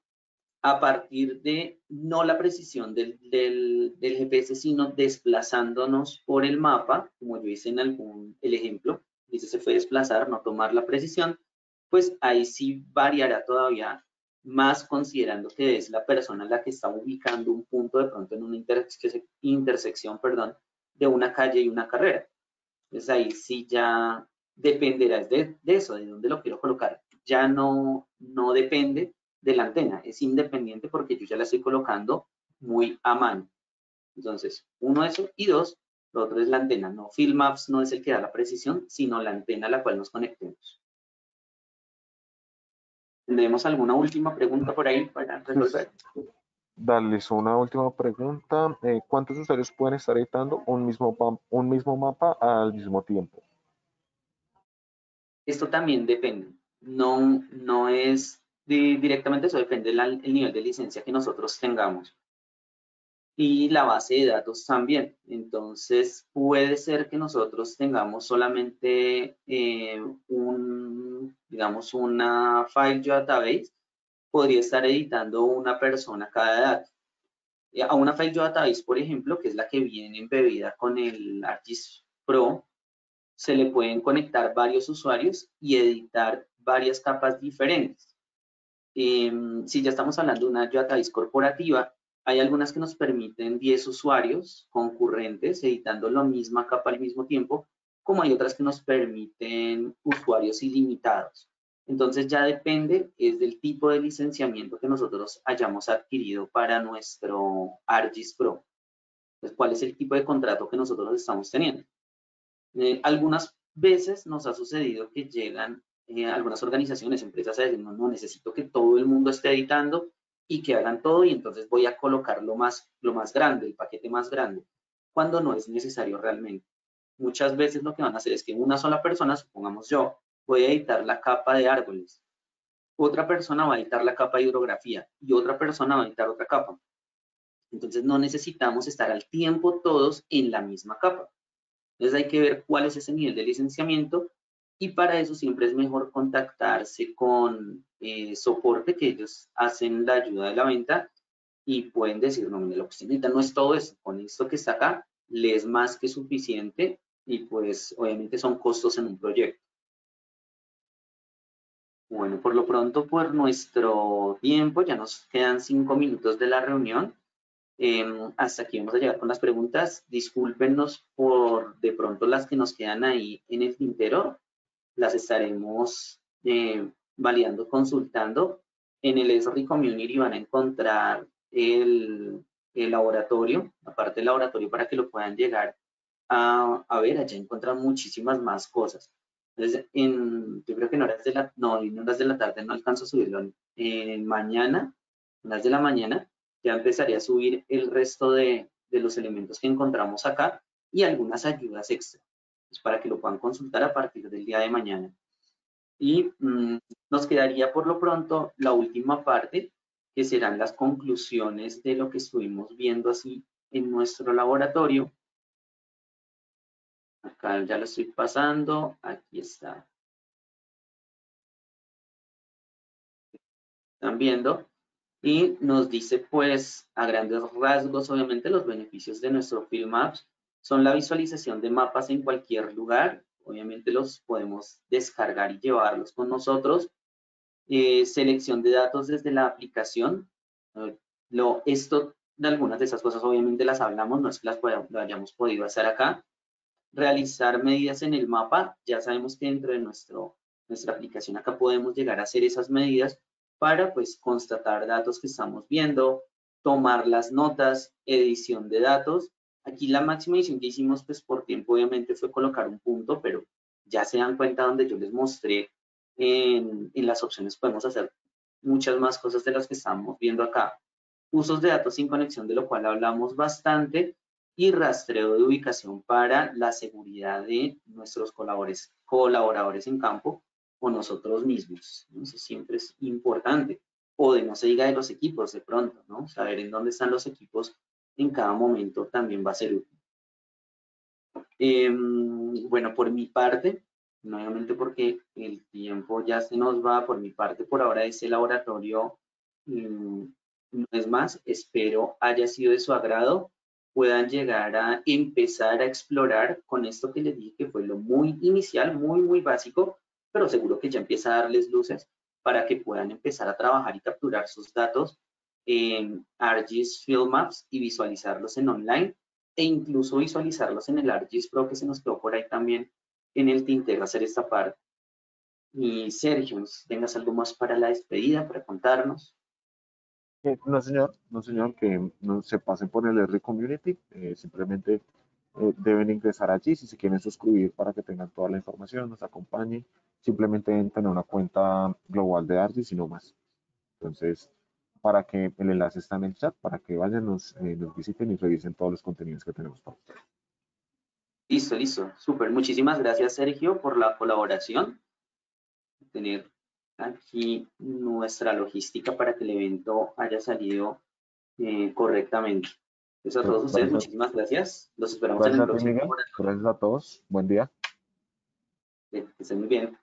a partir de no la precisión del, del, GPS, sino desplazándonos por el mapa, como yo hice en el ejemplo, dice se fue desplazar, no tomar la precisión, pues ahí sí variará todavía más considerando que es la persona la que está ubicando un punto de pronto en una intersección, perdón, de una calle y una carrera. Entonces ahí sí ya dependerá de, eso, de dónde lo quiero colocar. Ya no, no depende de la antena, es independiente porque yo ya la estoy colocando muy a mano. Entonces, uno eso y dos, lo otro es la antena. No, Maps no es el que da la precisión, sino la antena a la cual nos conectemos. ¿Tendremos alguna última pregunta por ahí para resolver? Darles una última pregunta. Eh, ¿Cuántos usuarios pueden estar editando un mismo, un mismo mapa al mismo tiempo? Esto también depende. No, no es directamente eso, depende del nivel de licencia que nosotros tengamos. Y la base de datos también. Entonces, puede ser que nosotros tengamos solamente eh, un, digamos, una file database podría estar editando una persona cada dato. Eh, a una file database, por ejemplo, que es la que viene embebida con el ArcGIS Pro, se le pueden conectar varios usuarios y editar varias capas diferentes. Em, si ya estamos hablando de una database corporativa, hay algunas que nos permiten 10 usuarios concurrentes editando la misma capa al mismo tiempo, como hay otras que nos permiten usuarios ilimitados. Entonces ya depende, es del tipo de licenciamiento que nosotros hayamos adquirido para nuestro ArcGIS Pro. Entonces, ¿cuál es el tipo de contrato que nosotros estamos teniendo? Eh, algunas veces nos ha sucedido que llegan eh, algunas organizaciones, empresas a decir, no, no, necesito que todo el mundo esté editando y que hagan todo y entonces voy a colocar lo más, lo más grande, el paquete más grande, cuando no es necesario realmente. Muchas veces lo que van a hacer es que una sola persona, supongamos yo, voy a editar la capa de árboles. Otra persona va a editar la capa de hidrografía y otra persona va a editar otra capa. Entonces no necesitamos estar al tiempo todos en la misma capa. Entonces hay que ver cuál es ese nivel de licenciamiento y para eso siempre es mejor contactarse con eh, soporte que ellos hacen la ayuda de la venta y pueden decir, no, lo que no es todo eso, con esto que está acá le es más que suficiente y pues obviamente son costos en un proyecto. Bueno, por lo pronto, por nuestro tiempo, ya nos quedan cinco minutos de la reunión. Em, hasta aquí vamos a llegar con las preguntas. Discúlpenos por de pronto las que nos quedan ahí en el tintero. Las estaremos eh, validando, consultando En el Esri Community van a encontrar el, el laboratorio, aparte del laboratorio para que lo puedan llegar a, a ver, allá encuentran muchísimas más cosas. Entonces, en, yo creo que en horas de la, no, en horas de la tarde no alcanzo a subirlo. En mañana, horas de la mañana, ya empezaría a subir el resto de, de los elementos que encontramos acá y algunas ayudas extra, pues para que lo puedan consultar a partir del día de mañana. Y mm, nos quedaría por lo pronto la última parte, que serán las conclusiones de lo que estuvimos viendo así en nuestro laboratorio. Acá ya lo estoy pasando, aquí está. Están viendo. Y nos dice, pues, a grandes rasgos, obviamente, los beneficios de nuestro Field Maps son la visualización de mapas en cualquier lugar. Obviamente los podemos descargar y llevarlos con nosotros. Eh, selección de datos desde la aplicación. Lo, esto, de algunas de esas cosas, obviamente las hablamos, no es que las lo hayamos podido hacer acá. Realizar medidas en el mapa. Ya sabemos que dentro de nuestro, nuestra aplicación acá podemos llegar a hacer esas medidas para pues constatar datos que estamos viendo, tomar las notas, edición de datos. Aquí la máxima edición que hicimos pues por tiempo obviamente fue colocar un punto, pero ya se dan cuenta donde yo les mostré en, en las opciones podemos hacer muchas más cosas de las que estamos viendo acá. Usos de datos sin conexión, de lo cual hablamos bastante, y rastreo de ubicación para la seguridad de nuestros colaboradores, colaboradores en campo, nosotros mismos. Eso siempre es importante. O de no se diga de los equipos de pronto, ¿no? Saber en dónde están los equipos en cada momento también va a ser útil. Em, bueno, por mi parte, nuevamente porque el tiempo ya se nos va, por mi parte por ahora ese laboratorio mm, no es más, espero haya sido de su agrado, puedan llegar a empezar a explorar con esto que les dije que fue lo muy inicial, muy, muy básico, pero seguro que ya empieza a darles luces para que puedan empezar a trabajar y capturar sus datos en ArcGIS Field Maps y visualizarlos en online e incluso visualizarlos en el ArcGIS Pro que se nos quedó por ahí también en el tintero hacer esta parte. Y Sergio, ¿tengas algo más para la despedida, para contarnos? Eh, no, señor, no, señor, que no se pasen por el R Community, eh, simplemente eh, deben ingresar allí si se quieren suscribir para que tengan toda la información, nos acompañen simplemente deben tener una cuenta global de ARGIS y no más. Entonces, para que el enlace está en el chat, para que vayan, nos, eh, nos visiten y revisen todos los contenidos que tenemos para. Listo, listo. Súper. Muchísimas gracias, Sergio, por la colaboración. Tener aquí nuestra logística para que el evento haya salido eh, correctamente. Eso a todos ustedes, muchísimas gracias. Los esperamos en el próximo. Gracias a todos. Buen día. que estén muy bien.